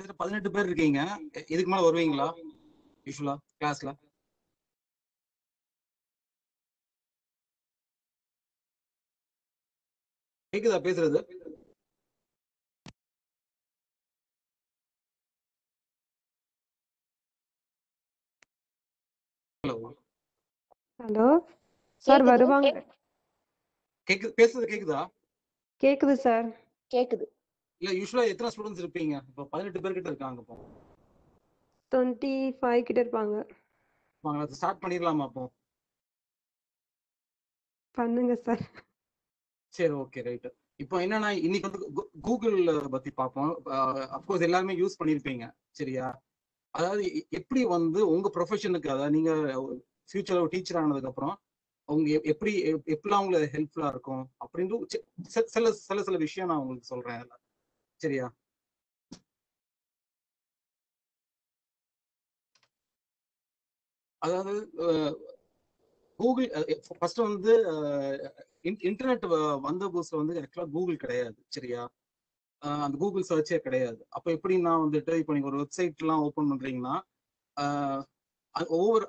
பதினெட்டு பேர் இருக்கீங்க. இதுக்கு மேல வருவீங்களா? யூஸ்வலா கிளாஸ்ல கேக்குதா பேசுறது? ஹலோ. ஹலோ சார் வருவாங்க. கேக்குது பேசுறது கேக்குதா? கேக்குது சார். கேக்குது. இல்ல யூஸ்வலா எத்தனை ஸ்டூடெண்ட்ஸ் இருப்பீங்க? இப்போ பதினெட்டு பேர் கிட்ட இருக்காங்க இப்போ. டுவெண்ட்டி ஃபைவ் கிட்ட இருப்பாங்க. ஸ்டார்ட் பண்ணிடலாமா அப்போ? பண்ணுங்க சார் சரி ஓகே ரைட் இப்போ என்னன்னா இன்னைக்கு வந்து கூகுள் பத்தி பார்ப்போம். அப்கோர்ஸ் எல்லாருமே யூஸ் பண்ணிருப்பீங்க சரியா? அதாவது எப்படி வந்து உங்க ப்ரொஃபஷனுக்கு அதாவது நீங்க ஃபியூச்சர்ல ஒரு டீச்சர் ஆனதுக்கு அப்புறம் அவங்க எப்படி எப்படிலாம் உங்களுக்கு ஹெல்ப்ஃபுல்லா இருக்கும் அப்படின்னு சில சில சில விஷயம் நான் உங்களுக்கு சொல்றேன் அதுல. சரியா? அதாவது கூகுள் ஃபர்ஸ்ட் வந்து இன்டர்நெட் வந்த புதுசுல வந்து ஆக்சுவலா கூகுள் கிடையாது சரியா? அந்த கூகுள் சர்ச்சே கிடையாது. அப்ப நான் வந்துட்டு இப்போ நீங்க ஒரு வெப்சைட் எல்லாம் ஓபன் பண்றீங்கன்னா ஒவ்வொரு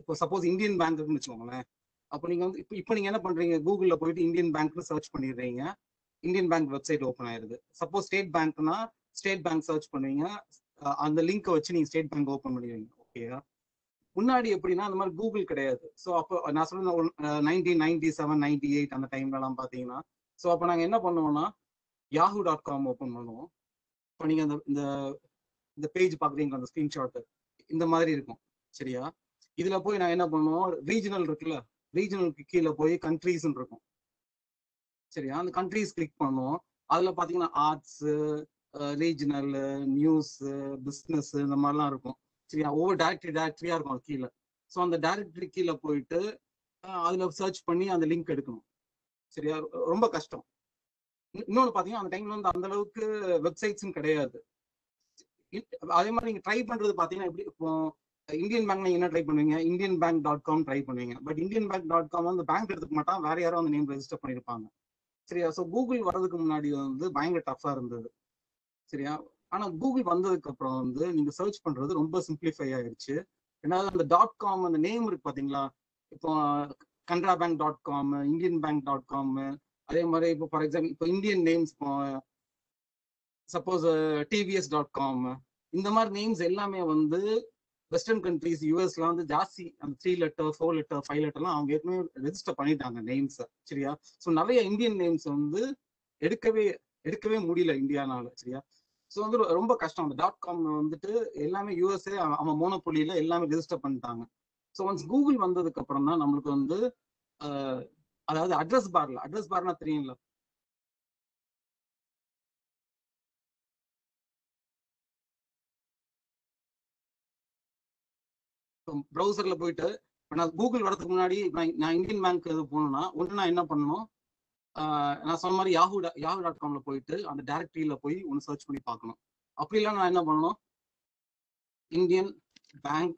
இப்போ சப்போஸ் இந்தியன் பேங்க்னு வச்சுக்கோங்களேன். அப்போ நீங்க வந்து இப்போ இப்போ நீங்க என்ன பண்றீங்க? கூகுள்ல போயிட்டு இந்தியன் பேங்க்னு சர்ச் பண்ணிடுறீங்க. இந்தியன் பேங்க் வெப்சைட் ஓப்பன் ஆயிருது. சப்போஸ் ஸ்டேட் பேங்க்னா ஸ்டேட் பேங்க் சர்ச் பண்ணுவீங்க. அந்த லிங்கை வச்சு நீங்க ஸ்டேட் பேங்க் ஓப்பன் பண்ணுவீங்க ஓகேயா முன்னாடி எப்படின்னா அந்த மாதிரி கூகுள் கிடையாது. ஸோ அப்போ நான் சொல்ல nineteen ninety seven ninety eight அந்த டைம்லலாம் பார்த்தீங்கன்னா ஸோ அப்போ நாங்கள் என்ன பண்ணுவோம்னா யாஹூ டாட் காம் ஓப்பன் பண்ணுவோம். இப்போ நீங்கள் அந்த இந்த இந்த பேஜ் பார்க்குறீங்க அந்த ஸ்க்ரீன்ஷாட் இந்த மாதிரி இருக்கும். சரியா? இதில் போய் நான் என்ன பண்ணுவோம்? ரீஜனல் இருக்குல்ல? ரீஜனலுக்கு கீழே போய் கண்ட்ரீஸ்ன்னு இருக்கும். சரியா அந்த கண்ட்ரிஸ் கிளிக் பண்ணுவோம். அதுல பாத்தீங்கன்னா ஆர்ட்ஸ் ரீஜனல் நியூஸ் பிஸ்னஸ் இந்த மாதிரிலாம் இருக்கும். சரியா? ஒவ்வொரு டேரக்டரி டேரக்டரியா இருக்கும் கீழே. ஸோ அந்த டேரக்டரி கீழே போயிட்டு அதுல சர்ச் பண்ணி அந்த லிங்க் எடுக்கணும். சரியா? ரொம்ப கஷ்டம். இன்னொன்னு பாத்தீங்கன்னா அந்த டைம்ல வந்து அந்த அளவுக்கு வெப்சைட்ஸும் கிடையாது. அதே மாதிரி நீங்க ட்ரை பண்றது பாத்தீங்கன்னா எப்படி இப்போ இந்தியன் பேங்க் நீங்க என்ன ட்ரை பண்ணுவீங்க? Indian bank dot com try பண்ணுவீங்க. But Indian bank dot com வந்து பேங்க் எடுத்துக்க மாட்டான். வேற யாரும் அந்த நேம் ரெஜிஸ்டர் பண்ணிருப்பாங்க. சரியா? ஸோ கூகுள் வர்றதுக்கு முன்னாடி வந்து பயங்கர டஃபா இருந்தது. சரியா? ஆனா கூகுள் வந்ததுக்கு அப்புறம் வந்து நீங்க சர்ச் பண்றது ரொம்ப சிம்பிளிஃபை ஆயிடுச்சு ஏன்னா அந்த டாட் காம் அந்த நேம் இருக்கு பாத்தீங்களா? இப்போ Canara bank dot com Indian bank dot com அதே மாதிரி இப்போ ஃபார் எக்ஸாம்பிள் இப்போ இந்தியன் நேம்ஸ் இப்போ சப்போஸ் டிவிஎஸ் டாட் காம் இந்த மாதிரி நேம்ஸ் எல்லாமே வந்து வெஸ்டர்ன் கண்ட்ரீஸ் யூஎஸ்ல வந்து ஜாஸ்தி அந்த three letter four letter five லெட்டர்லாம் அவங்க ஏற்கனவே ரெஜிஸ்டர் பண்ணிட்டாங்க நேம்ஸ் சரியா? ஸோ நிறைய இந்தியன் நேம்ஸ் வந்து எடுக்கவே எடுக்கவே முடியல இந்தியானால சரியா? ஸோ வந்து ரொம்ப கஷ்டம். அந்த டாட் காம் வந்துட்டு எல்லாமே யூஎஸ்ஏ அவன் மோனோபொலியில எல்லாமே ரெஜிஸ்டர் பண்ணிட்டாங்க. ஸோ ஒன்ஸ் கூகுள் வந்ததுக்கு அப்புறம் தான் நம்மளுக்கு வந்து அதாவது அட்ரஸ் பார்ல அட்ரஸ் பார்னா தெரியும்ல ப்ரௌசர்ல போயிட்டு இப்போ நான் கூகுள் வரதுக்கு முன்னாடி நான் நான் இந்தியன் பேங்க் இது போகணும்னா ஒன்று நான் என்ன பண்ணணும்? ஆஹ் நான் சொன்ன மாதிரி யாஹூ யாஹூ டாட் காம்ல போயிட்டு அந்த டைரக்டரியில போய் ஒன்று சர்ச் பண்ணி பார்க்கணும். அப்படி நான் என்ன பண்ணணும்? இந்தியன் பேங்க்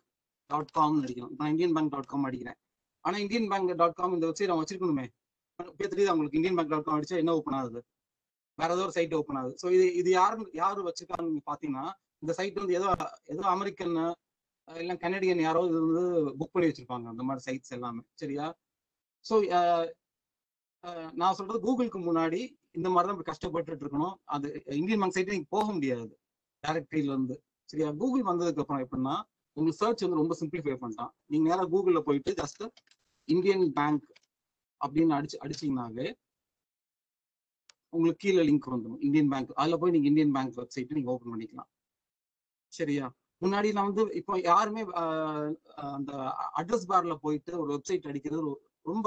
டாட் காம்னு அடிக்கணும் நான் இந்தியன் பேங்க் டாட் காம் அடிக்கிறேன். ஆனா இந்தியன் பேங்க் டாட் காம் இந்த வெப்சைட் நான் வச்சிருக்கணுமே. இப்போ தெரியுது உங்களுக்கு? இந்தியன் பேங்க் டாட் காம் அடிச்சா என்ன ஓப்பன் ஆகுது? வேற ஏதோ ஒரு சைட் ஓப்பன் ஆகுது. ஸோ இது இது யாரு யாரு வச்சிருக்காங்க பார்த்தீங்கன்னா பாத்தீங்கன்னா இந்த சைட் வந்து ஏதோ ஏதோ அமெரிக்கன் இல்லை கனடியன் யாரோ இது வந்து புக் பண்ணி வச்சிருப்பாங்க. அந்த மாதிரி சைட்ஸ் எல்லாமே. சரியா? ஸோ நான் சொல்றது கூகுளுக்கு முன்னாடி இந்த மாதிரி தான் கஷ்டப்பட்டுட்டு இருக்கணும். அது இந்தியன் பேங்க் சைட்டு நீங்க போக முடியாது. டேரக்டரியில இருந்து. சரியா? கூகுள் வந்ததுக்கு அப்புறம் எப்படின்னா உங்களுக்கு சர்ச் வந்து ரொம்ப சிம்பிளிஃபை பண்ணிட்டான். நீங்க நேராக கூகுளில் போயிட்டு ஜஸ்ட் இந்தியன் பேங்க் அப்படின்னு அடிச்சு அடிச்சிங்கனாவே உங்களுக்கு கீழே லிங்க் வந்துடும் இந்தியன் பேங்க் அதுல போய் நீங்க இந்தியன் பேங்க் வெப்சைட் நீங்க ஓப்பன் பண்ணிக்கலாம். சரியா? முன்னாடி நான் வந்து இப்போ யாருமே அந்த அட்ரஸ் பார்ல போயிட்டு ஒரு வெப்சைட் அடிக்கிறது ரொம்ப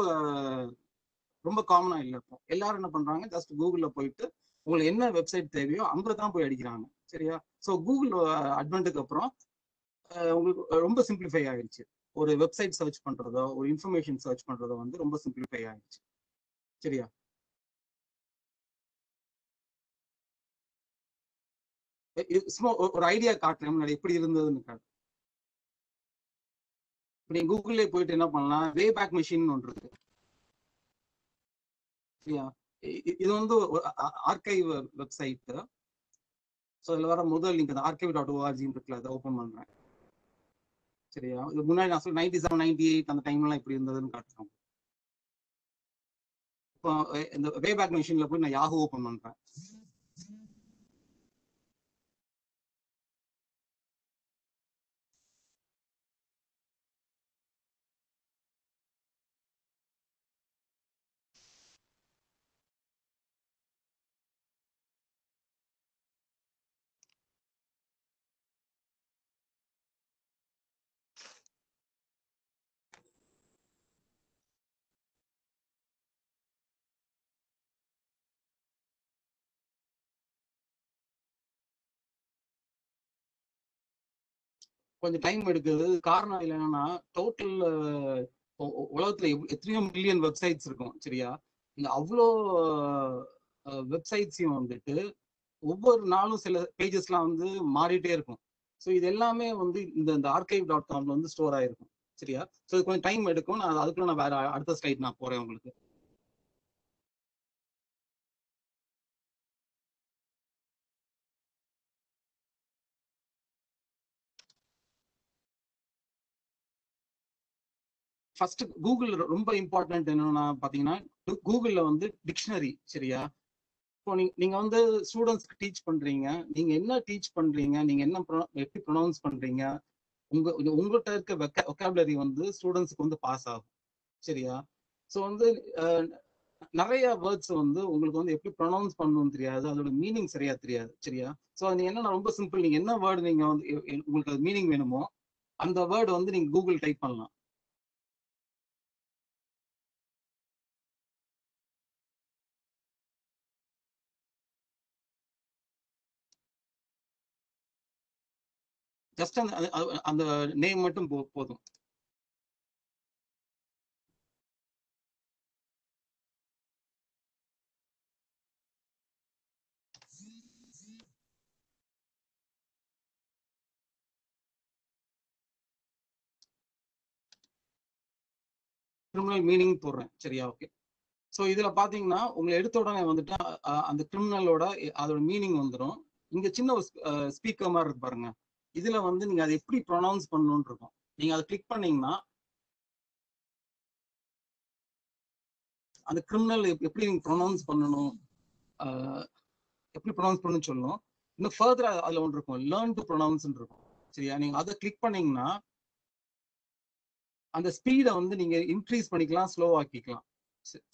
ரொம்ப காமனா இல்லை இப்போ. எல்லாரும் என்ன பண்றாங்க ஜஸ்ட் கூகுள்ல போயிட்டு உங்களுக்கு என்ன வெப்சைட் தேவையோ அங்க தான் போய் அடிக்கிறாங்க. சரியா? ஸோ கூகுள் அட்வென்ட்டுக்கு அப்புறம் உங்களுக்கு ரொம்ப சிம்பிளிஃபை ஆயிடுச்சு ஒரு வெப்சைட் சர்ச் பண்றதோ ஒரு இன்ஃபர்மேஷன் சர்ச் பண்றதோ வந்து ரொம்ப சிம்பிளிஃபை ஆயிடுச்சு சரியா? சும்மா ஒரு ஐடியா காட்டுறேன் முன்னாடி எப்படி இருந்ததுன்னு காட்டு. இப்ப நீங்க கூகுள்ல போயிட்டு என்ன பண்ணலாம்? வே பேக் மிஷின் ஒன்று இருக்கு. சரியா? இது வந்து ஆர்கைவ் வெப்சைட் ஸோ இதில் வர முதல் லிங்க் அந்த ஆர்கேவி டாட் ஓஆர்ஜின்னு இருக்குல்ல அதை ஓப்பன் பண்றேன். சரியா? இது முன்னாடி நான் சொல்ல நைன்டி செவன் நைன்டி எயிட் அந்த டைம்லாம் இப்படி இருந்ததுன்னு காட்டுறோம் இப்போ இந்த வே பேக் மிஷின்ல போய் நான் யாகு ஓப்பன் பண்றேன். கொஞ்சம் டைம் எடுக்குது. காரணம் என்னன்னா டோட்டல் உலகத்துல எத்தனையோ மில்லியன் வெப்சைட்ஸ் இருக்கும் சரியா? இந்த அவ்வளோ வெப்சைட்ஸையும் வந்துட்டு ஒவ்வொரு நாளும் சில பேஜஸ்லாம் வந்து மாறிட்டே இருக்கும். ஸோ இது எல்லாமே வந்து இந்த இந்த ஆர்கைவ் டாட் காம்ல வந்து ஸ்டோர் ஆயிருக்கும் சரியா? ஸோ இது கொஞ்சம் டைம் எடுக்கும். நான் அதுக்குள்ள நான் வேற அடுத்த ஸ்லைட் நான் போறேன் உங்களுக்கு. ஃபர்ஸ்ட் கூகுள் ரொம்ப இம்பார்ட்டன்ட் என்னன்னா பாத்தீங்கன்னா கூகுள்ல வந்து டிக்ஷனரி சரியா? இப்போ நீங்க நீங்க வந்து ஸ்டூடெண்ட்ஸ்க்கு டீச் பண்றீங்க நீங்க என்ன டீச் பண்றீங்க நீங்க என்ன எப்படி ப்ரொனவுன்ஸ் பண்றீங்க உங்க உங்கள்கிட்ட இருக்க ஒக்காபுலரி வந்து ஸ்டூடெண்ட்ஸ்க்கு வந்து பாஸ் ஆகும் சரியா? ஸோ வந்து நிறைய வேர்ட்ஸ் வந்து உங்களுக்கு வந்து எப்படி ப்ரொனவுன்ஸ் பண்ணணும்னு தெரியாது அதோட மீனிங் சரியா தெரியாது சரியா? ஸோ அது என்னன்னா ரொம்ப சிம்பிள் நீங்க என்ன வேர்டு நீங்க வந்து உங்களுக்கு அது மீனிங் வேணுமோ அந்த வேர்டு வந்து நீங்க கூகுள் டைப் பண்ணலாம். ஜஸ்ட் அந்த அந்த- நேம் மட்டும் போ- போதும். கிரிமினல் மீனிங் போடுறேன் சரியா? ஓகே ஸோ இதுல பாத்தீங்கன்னா உங்களை எடுத்த உடனே வந்துட்டு அந்த கிரிமினலோட அதோட மீனிங் வந்துடும் இங்க சின்ன ஒரு ஸ்பீக்கர் மாதிரி இருக்கு பாருங்க. இதுல வந்து நீங்க அதை எப்படி ப்ரொனவுன்ஸ் பண்ணணும்னு இருக்கும் நீங்க அதை கிளிக் பண்ணீங்கன்னா அந்த கிரிமினல் எப்படி நீங்க ப்ரொனவுன்ஸ் பண்ணணும் எப்படி ப்ரொனவுன்ஸ் பண்ணணும்னு சொல்லணும் இன்னும் ஃபர்தர் அதுல ஒன்று இருக்கும் லேர்ன் டு ப்ரொனவுன்ஸ் இருக்கும் சரியா? நீங்க அதை கிளிக் பண்ணீங்கன்னா அந்த ஸ்பீடை வந்து நீங்க இன்க்ரீஸ் பண்ணிக்கலாம் ஸ்லோ ஆக்கிக்கலாம்.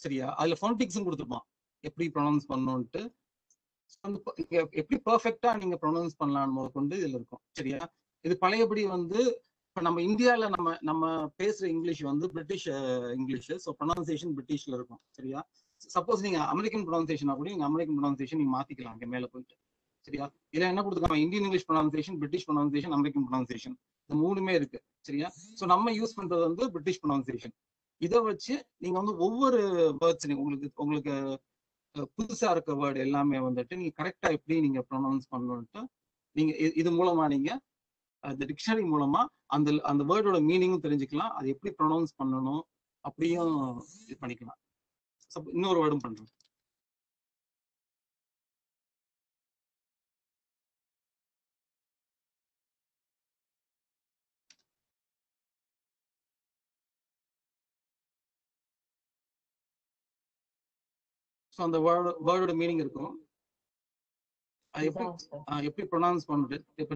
சரியா? அதுல ஃபோன்டிக்ஸும் கொடுத்துருப்பான். எப்படி ப்ரொனவுன்ஸ் பண்ணணும்ட்டு எப்படி பர்ஃபெக்டா நீங்க ப்ரொனவுன்ஸ் பண்ணலாம் கொண்டு இதுல இருக்கும். சரியா? இது பழையபடி வந்து இப்ப நம்ம இந்தியால நம்ம நம்ம பேசுற இங்கிலீஷ் வந்து பிரிட்டிஷ் இங்கிலீஷ். ஸோ ப்ரொனவுன்சேஷன் பிரிட்டிஷ்ல இருக்கும். சரியா? சப்போஸ் நீங்க அமெரிக்கன் ப்ரொனவுன்சியேஷனா கூட நீங்க அமெரிக்கன் ப்ரொனவுன்சேஷன் நீங்க மாத்திக்கலாம் அங்க மேல போயிட்டு. சரியா? இதுல என்ன கொடுத்துருக்காங்க? Indian English pronunciation British pronunciation American pronunciation இந்த மூணுமே இருக்கு. சரியா? ஸோ நம்ம யூஸ் பண்றது வந்து பிரிட்டிஷ் ப்ரொனவுன்சேஷன் இதை வச்சு நீங்க வந்து ஒவ்வொரு வேர்ட்ஸ் உங்களுக்கு உங்களுக்கு புதுசா இருக்க வேர்டு எல்லாமே வந்துட்டு நீங்க கரெக்டா எப்படி நீங்க ப்ரொனவுன்ஸ் பண்ணணும்ட்டு நீங்க இது மூலமா நீங்க அந்த டிக்ஷனரி மூலமா அந்த அந்த வேர்டோட மீனிங்கும் தெரிஞ்சுக்கலாம். அது எப்படி ப்ரொனவுன்ஸ் பண்ணணும் அப்படியும் இது பண்ணிக்கலாம். இன்னொரு வேர்டும் பண்றேன் ஸோ அந்த வேர்டு வேர்டோட மீனிங் இருக்கும். அது எப்படி எப்படி ப்ரொனவுன்ஸ் பண்ணுறது இப்போ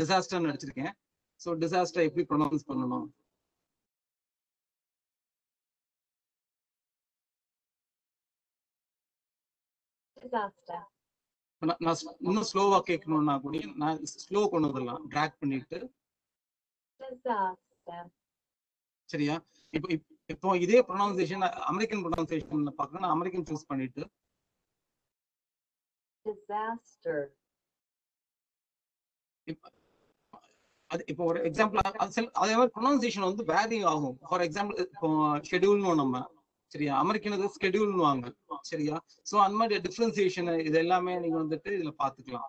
டிசாஸ்டர்னு அடிச்சிருக்கேன் ஸோ டிசாஸ்டர் எப்படி ப்ரொனவுன்ஸ் பண்ணணும்? நான் இன்னும் ஸ்லோவா கேட்கணும்னா கூட நான் ஸ்லோ கொண்டு வந்துடலாம் ட்ராக் பண்ணிட்டு. சரியா? இப்போ இப்- இப்போ இதே ப்ரொனவுன்சியேஷன் அமெரிக்கன் ப்ரொனவுன்சியேஷன் பார்க்கணும் அமெரிக்கன் சூஸ் பண்ணிட்டு Disaster. அது இப்போ ஒரு எக்ஸாம்பிள் அது மாதிரி ப்ரொனவுன்சியேஷன் வந்து வேரி ஆகும். ஃபார் எக்ஸாம்பிள் இப்போ ஷெடியூல்னு நம்ம சரியா? அமெரிக்கன் ஸ்கெடியூல்னு வாங்க சரியா? ஸோ அந்த மாதிரி டிஃபரன்சியேஷன் இது எல்லாமே நீங்க வந்துட்டு இதுல பாத்துக்கலாம்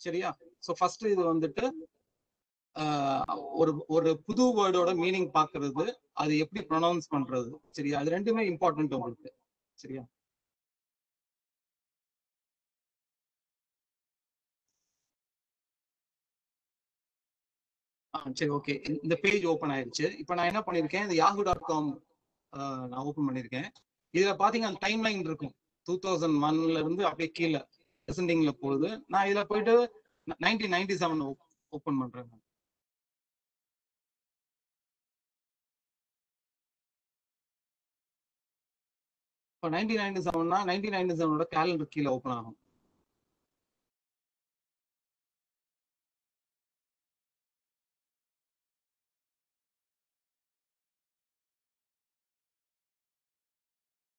சரியா? ஸோ ஃபர்ஸ்ட் இது வந்துட்டு ஒரு ஒரு புது வேர்டோட மீனிங் பாக்குறது அது எப்படி ப்ரொனவுன்ஸ் பண்றது சரியா? அது ரெண்டுமே இம்பார்ட்டன்ட் உங்களுக்கு சரியா? சரி ஓகே இந்த பேஜ் ஓப்பன் ஆயிருச்சு. இப்போ நான் என்ன பண்ணியிருக்கேன் இந்த யாஹூ டாட் காம் நான் ஓப்பன் பண்ணியிருக்கேன் இதில் பார்த்தீங்கன்னா டைம் லைன் இருக்கும். டூ தௌசண்ட் ஒன்ல இருந்து அப்படியே கீழே ப்ரெசென்டிங்ல போகுது. நான் இதில் போயிட்டு நைன்டீன் நைன்டி செவன் ஓப்பன் பண்றேன். இப்போ நைன்டீன் நைன்டி செவன்னா நைன்டீன் நைன்டி செவனோட கேலண்டர் கீழே ஓப்பன் ஆகும்.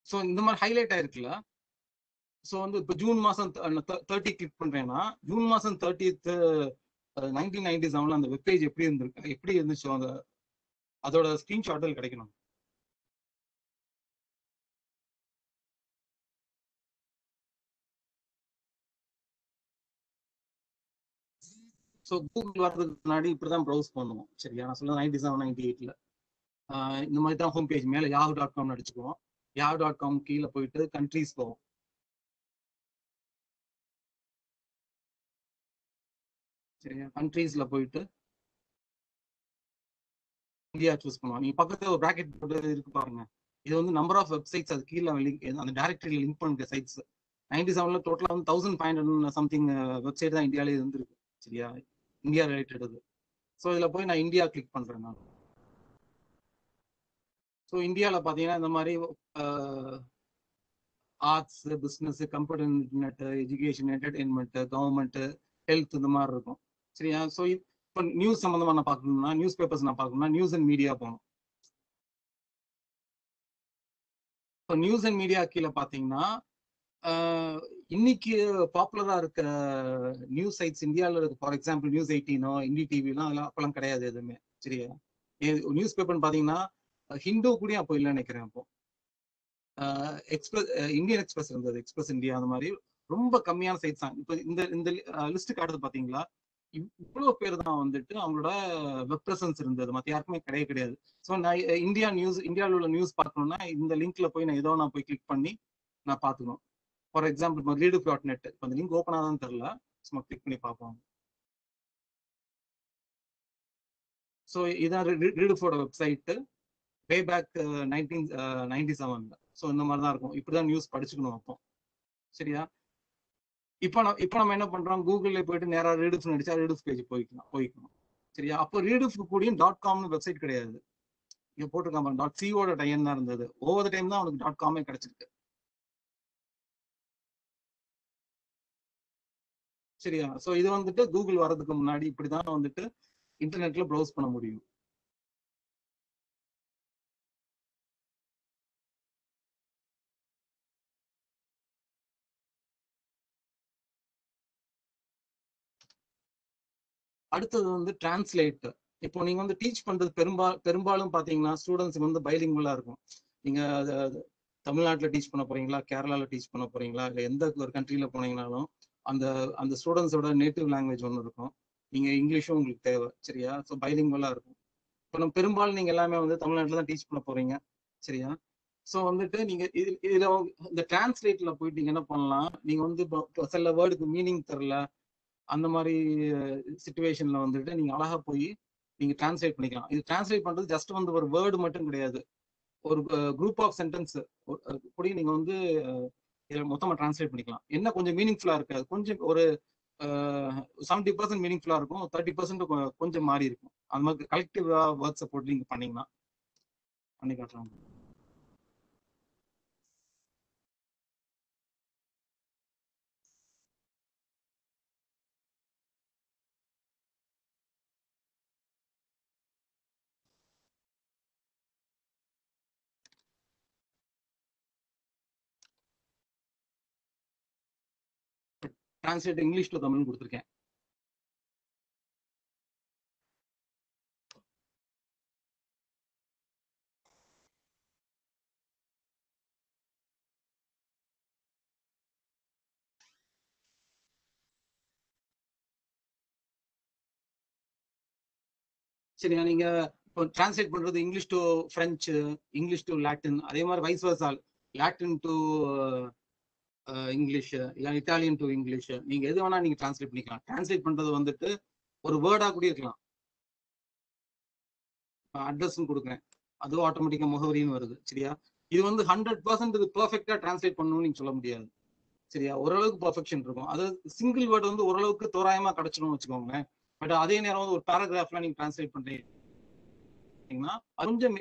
ஸோ இந்த மாதிரி ஹைலைட் ஆயிருக்குல்ல? ஸோ வந்து இப்போ ஜூன் மாதம் தேர்ட்டி கிளிக் பண்ணுறேன்னா ஜூன் மாதம் தேர்ட்டித்து நைன்டீன் நைன்டி செவனில் அந்த வெப்பேஜ் எப்படி இருந்திருக்கு எப்படி இருந்துச்சோ அந்த அதோட ஸ்க்ரீன்ஷாட்டில் கிடைக்கணும். ஸோ கூகுள் வர்றதுக்கு முன்னாடி இப்படி தான் ப்ரௌஸ் பண்ணுவோம். சரியா? நான் சொல்ல நைன்டி செவன் நைன்டி எயிட்ல இந்த மாதிரி தான் ஹோம் பேஜ் மேலே யாவ் டாட் காம் அடிச்சுக்குவோம். யாவ் டாட் காம் கீழே போயிட்டு கண்ட்ரீஸ் போவோம். சரியா? கண்ட்ரீஸ்ல போயிட்டு இந்தியா சூஸ் பண்ணுவோம். நீங்க பக்கத்துல ஒரு பிராக்கெட் போட்டு இருக்கு பாருங்க. இது வந்து நம்பர் ஆஃப் வெப்சைட்ஸ் அது கீழே லிங்க் அந்த டைரக்டரியில் லிங்க் பண்ணுற சைட்ஸ் நைன்டி செவன்ல டோட்டலாக வந்து thousand five hundred something website தான் இந்தியாவிலே இருந்திருக்கு. சரியா? இந்தியா ரிலேட்டட் இது ஸோ இதில் போய் நான் இந்தியா கிளிக் பண்ணுறேன் நான். ஸோ இந்தியாவில் பார்த்தீங்கன்னா இந்த மாதிரி arts business computer internet education entertainment government health இந்த மாதிரி இருக்கும். சரியா? ஸோ இப்போ நியூஸ் சம்மந்தமாக நான் பார்க்கணும்னா நியூஸ் பேப்பர்ஸ் நான் பார்க்கணும்னா நியூஸ் அண்ட் மீடியா போகணும். இப்போ நியூஸ் அண்ட் மீடியா கீழே பார்த்தீங்கன்னா இன்னைக்கு பாப்புலரா இருக்கிற நியூஸ் சைட்ஸ் இந்தியாவில் இருக்கு. ஃபார் எக்ஸாம்பிள் நியூஸ் எயிட்டீனோ இந்தி டிவிலாம் அதெல்லாம் அப்பெல்லாம் கிடையாது எதுவுமே. சரியா? நியூஸ் பேப்பர்னு பார்த்தீங்கன்னா ஹிந்து கூட அப்போ இல்லைன்னு நினைக்கிறேன் அப்போ. எக்ஸ்பிரஸ் இந்தியன் எக்ஸ்பிரஸ் இருந்தது. எக்ஸ்பிரஸ் இந்தியா அந்த மாதிரி. ரொம்ப கம்மியான சைட்ஸ் தான். இப்போ இந்த இந்த லிஸ்ட் காட்டுறது பார்த்தீங்களா? இவ்வளோ பேர் தான் வந்துட்டு அவங்களோட வெப் பிரசன்ஸ் இருந்தது. மற்ற யாருக்குமே கிடையாது கிடையாது. ஸோ நான் இந்தியா நியூஸ் இந்தியாவில் உள்ள நியூஸ் பார்க்கணும்னா இந்த லிங்க்ல போய் நான் ஏதோ நான் போய் கிளிக் பண்ணி நான் பார்த்துக்கணும். ஃபார் எக்ஸாம்பிள் இப்போ லீடு டாட் நெட் இப்போ அந்த லிங்க் ஓப்பன் ஆகுதான்னு தெரில சும்மா கிளிக் பண்ணி பார்ப்போம். ஸோ இதான் ரீடுஃபோட website way back nineteen ninety செவன்ல ஸோ இந்த மாதிரி தான் இருக்கும். இப்படிதான் நியூஸ் படிச்சுக்கணும் அப்போ. சரியா? இப்போ நம்ம இப்போ நம்ம என்ன பண்றோம்? கூகுளில் போயிட்டு நேராக ரீடுஃப் நடிச்சா ரீடுஃப் பேஜ் போய்க்கலாம் போய்க்கணும். சரியா? அப்போ ரீடுஃப் கூடயும் டாட் காம்னு வெப்சைட் கிடையாது. இங்கே போட்டிருக்கான் டாட் சிஓட டைம் தான் இருந்தது. ஓவர் டைம் தான் அவனுக்கு டாட் காமே கிடைச்சிருக்கு. சரியா சோ இது வந்துட்டு கூகுள் வர்றதுக்கு முன்னாடி இப்படிதான் வந்துட்டு இன்டர்நெட்ல ப்ரௌஸ் பண்ண முடியும். அடுத்தது வந்து டிரான்ஸ்லேட் இப்போ நீங்க வந்து டீச் பண்றது பெரும்பா பெரும்பாலும் பாத்தீங்கன்னா ஸ்டூடெண்ட்ஸுக்கு வந்து பைலிங்குவலா இருக்கும். நீங்க தமிழ்நாட்டில் டீச் பண்ண போறீங்களா? கேரளால டீச் பண்ண போறீங்களா? இல்லை எந்த ஒரு கண்ட்ரியில போனீங்கனாலும் அந்த அந்த ஸ்டூடெண்ட்ஸோட நேட்டிவ் லாங்குவேஜ் ஒன்று இருக்கும். நீங்கள் இங்கிலீஷும் உங்களுக்கு தேவை சரியா? ஸோ பைலிங்குவலாக இருக்கும். இப்போ நம்ம பெரும்பாலும் நீங்கள் எல்லாமே வந்து தமிழ்நாட்டில் தான் டீச் பண்ண போகிறீங்க சரியா? ஸோ வந்துட்டு நீங்கள் இது இதில் இந்த டிரான்ஸ்லேட்டில் போயிட்டு நீங்கள் என்ன பண்ணலாம்? நீங்கள் வந்து இப்போ சில வேர்டுக்கு மீனிங் தெரில அந்த மாதிரி சுச்சுவேஷனில் வந்துட்டு நீங்கள் அழகாக போய் நீங்கள் டிரான்ஸ்லேட் பண்ணிக்கலாம். இது டிரான்ஸ்லேட் பண்ணுறது ஜஸ்ட் வந்து ஒரு வேர்டு மட்டும் கிடையாது. ஒரு குரூப் ஆஃப் சென்டென்ஸ் கூட நீங்கள் வந்து இதை மொத்தமா டிரான்ஸ்லேட் பண்ணிக்கலாம். என்ன கொஞ்சம் மீனிங்ஃபுல்லா இருக்காது கொஞ்சம் ஒரு செவன்டி பர்சன்ட் மீனிங்ஃபுல்லா இருக்கும். தேர்ட்டி பர்சன்ட் கொஞ்சம் மாறி இருக்கும். அந்த மாதிரி கலெக்டிவா வேர்ட்ஸை போட்டு நீங்க பண்ணீங்கன்னா பண்ணி காட்டுறாங்க டிரான்ஸ்லேட் இங்கிலீஷ் டு தமிழ் கொடுத்துருக்கேன். சரியா நீங்க இப்போ டிரான்ஸ்லேட் பண்றது English to French English to Latin அதே மாதிரி வைஸ் வர்சால் லாட்டின் டு இங்கிலீஷ் இல்லை இட்டாலியன் டு இங்கிலீஷ். நீங்க எது வேணா நீங்க டிரான்ஸ்லேட் பண்ணிக்கலாம். டிரான்ஸ்லேட் பண்றது வந்துட்டு ஒரு வேர்டா கூட இருக்கலாம். அட்ரஸ்ன்னு கொடுக்குறேன். அதுவும் ஆட்டோமேட்டிக்கா முகவரின்னு வருது. சரியா? இது வந்து ஹண்ட்ரட் பர்சன்ட் இது பெர்ஃபெக்டா டிரான்ஸ்லேட் பண்ணணும்னு நீங்க சொல்ல முடியாது. சரியா? ஓரளவுக்கு பர்ஃபெக்ஷன் இருக்கும். அது சிங்கிள் வேர்டு வந்து ஓரளவுக்கு தோராயமா கிடைச்சிடும் வச்சுக்கோங்களேன். பட் அதே நேரம் வந்து ஒரு பேராகிராஃப்லாம் நீங்க டிரான்ஸ்லேட் பண்றீங்கன்னா அது கொஞ்சம்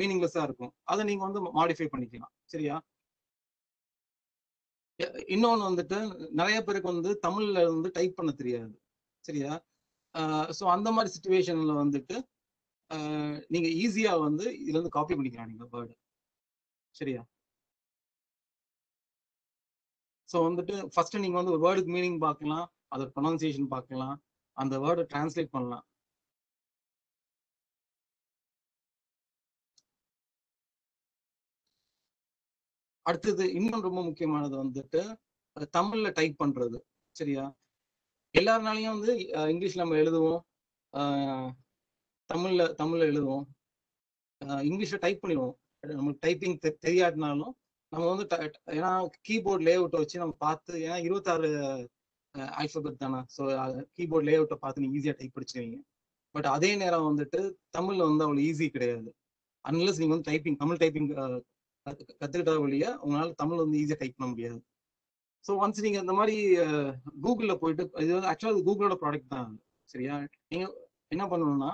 மீனிங்லெஸ்ஸா இருக்கும். அதை நீங்க வந்து மாடிஃபை பண்ணிக்கலாம். சரியா? இன்னொன்னு வந்துட்டு நிறைய பேருக்கு வந்து தமிழ்ல வந்து டைப் பண்ண தெரியாது. சரியா? ஸோ அந்த மாதிரி சுச்சுவேஷன்ல வந்துட்டு நீங்க ஈஸியா வந்து இதுல இருந்து காப்பி பண்ணிக்கலாம் நீங்க வேர்டு சரியா? ஸோ வந்துட்டு ஃபர்ஸ்ட் நீங்க வந்து ஒரு வேர்டுக்கு மீனிங் பார்க்கலாம் அதோட ப்ரொனன்சியேஷன் பார்க்கலாம் அந்த வேர்டை டிரான்ஸ்லேட் பண்ணலாம். அடுத்தது இன்னும் ரொம்ப முக்கியமானது வந்துட்டு தமிழ்ல டைப் பண்றது. சரியா? எல்லாருனாலையும் வந்து இங்கிலீஷ் இங்கிலீஷ்ல நம்ம எழுதுவோம். தமிழ்ல தமிழ்ல எழுதுவோம். இங்கிலீஷ்ல டைப் பண்ணிடுவோம். நம்மளுக்கு டைப்பிங் தெரியாட்டினாலும் நம்ம வந்து ஏன்னா கீபோர்ட் லே அவுட்டை வச்சு நம்ம பார்த்து ஏன்னா இருபத்தாறு ஆல்பபெட் தானே. ஸோ கீபோர்ட் லே அவுட்டை பார்த்து நீங்க ஈஸியா டைப் படிச்சுருவீங்க பட் அதே நேரம் வந்துட்டு தமிழ்ல வந்து அவ்வளோ ஈஸி கிடையாது. அன்லஸ் நீங்க வந்து டைப்பிங் தமிழ் டைப்பிங் கத்துக்கிட்ட வழியா உங்களால தமிழ் வந்து ஈஸியா டைப் பண்ண முடியாது. ஸோ ஒன்ஸ் நீங்க இந்த மாதிரி கூகுள்ல போயிட்டு இது வந்து ஆக்சுவலா கூகுளோட ப்ராடக்ட் தான் சரியா? நீங்க என்ன பண்ணணும்னா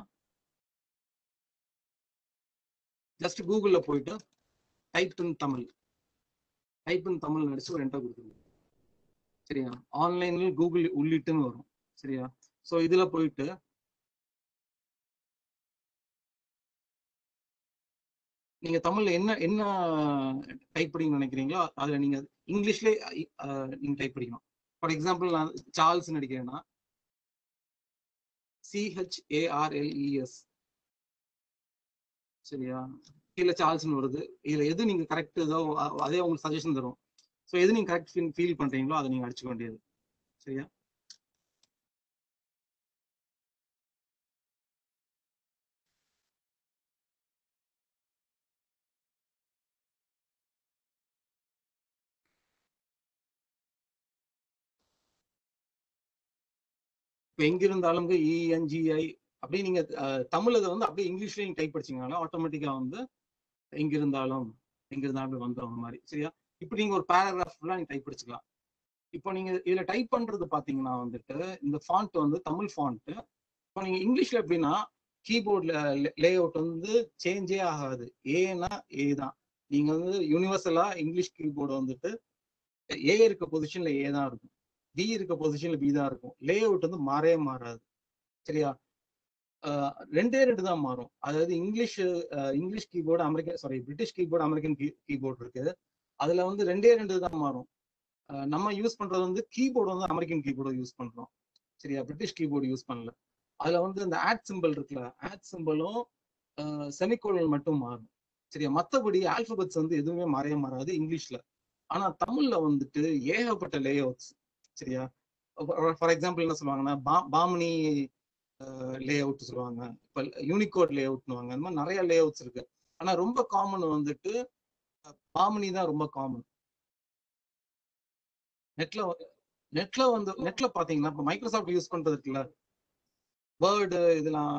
ஜஸ்ட் கூகுள்ல போயிட்டு type in Tamil. Type in Tamil நடிச்சு ஒரு என்டர் கொடுத்துருங்க. சரியா? ஆன்லைன்ல கூகுள் உள்ளிட்டுன்னு வரும். சரியா? ஸோ இதுல போயிட்டு நீங்க தமிழ்ல என்ன என்ன டைப் படிக்கணும்னு நினைக்கிறீங்களோ அதுல நீங்க இங்கிலீஷ்ல நீங்க டைப் படிக்கணும் ஃபார் எக்ஸாம்பிள் நான் சார்ல்ஸ் நடிக்கிறேன்னா சிஹெச்ஏஆர்எல்இஎஸ் சரியா? கீழே சார்ல்ஸ்னு வருது. இதுல எது நீங்க கரெக்ட் ஏதோ அதே உங்களுக்கு சஜஷன் தரும். ஸோ எது நீங்க கரெக்ட் ஃபீல் பண்றீங்களோ அதை நீங்க அடிச்சுக்க வேண்டியது. சரியா? இப்போ எங்கிருந்தாலும் இஎன்ஜிஐ e, அப்படியே நீங்க அஹ், தமிழ் இதை வந்து அப்படியே இங்கிலீஷ்ல நீங்க டைப் படிச்சீங்கன்னா ஆட்டோமேட்டிக்கா வந்து எங்கிருந்தாலும் எங்கிருந்தாலும் வந்தவங்க மாதிரி சரியா? இப்போ நீங்க ஒரு பேராகிராஃப் ஃபுல்லா நீங்க டைப் படிச்சுக்கலாம் இப்போ நீங்க இதுல டைப் பண்றது பாத்தீங்கன்னா வந்துட்டு இந்த ஃபாண்ட் வந்து தமிழ் ஃபாண்ட் இப்போ நீங்க இங்கிலீஷ்ல எப்படின்னா கீபோர்ட்ல லே அவுட் வந்து சேஞ்சே ஆகாது. ஏன்னா ஏ தான். நீங்க வந்து யூனிவர்சலா இங்கிலீஷ் கீபோர்டு வந்துட்டு ஏ இருக்க பொசிஷன்ல ஏ தான் இருக்கும். பி இருக்க பொசிஷன்ல பி தான் இருக்கும். லே அவுட் வந்து மாறவே மாறாது. சரியா? ஆஹ் ரெண்டே ரெண்டு தான் மாறும். அதாவது English English keyboard American sorry British keyboard American keyboard இருக்கு. அதுல வந்து ரெண்டே ரெண்டு தான் மாறும். நம்ம யூஸ் பண்றது வந்து கீபோர்டு வந்து அமெரிக்கன் கீபோர்டு யூஸ் பண்றோம். சரியா? பிரிட்டிஷ் கீபோர்டு யூஸ் பண்ணல. அதுல வந்து இந்த ஆட் சிம்பிள் இருக்குல்ல ஆட் சிம்பிளும் செமிகோலன் மட்டும் மாறும். சரியா? மத்தபடி ஆல்பபெட்ஸ் வந்து எதுவுமே மாறவே மாறாது இங்கிலீஷ்ல. ஆனா தமிழ்ல வந்துட்டு ஏகப்பட்ட லே அவுட்ஸ் சரியா? ஃபார் எக்ஸாம்பிள் என்ன சொல்லுவாங்கன்னா பா- பாமினி லே அவுட் சொல்லுவாங்க. இப்போ யூனிகோட் லே அவுட்னுவாங்க அந்த மாதிரி நிறைய லே அவுட்ஸ் இருக்கு. ஆனா ரொம்ப காமன் வந்துட்டு பாமினி தான் ரொம்ப காமன் நெட்ல நெட்ல வந்து நெட்ல பாத்தீங்கன்னா இப்போ மைக்ரோசாஃப்ட் யூஸ் பண்றது இருக்குல்ல. வேர்டு இதெல்லாம்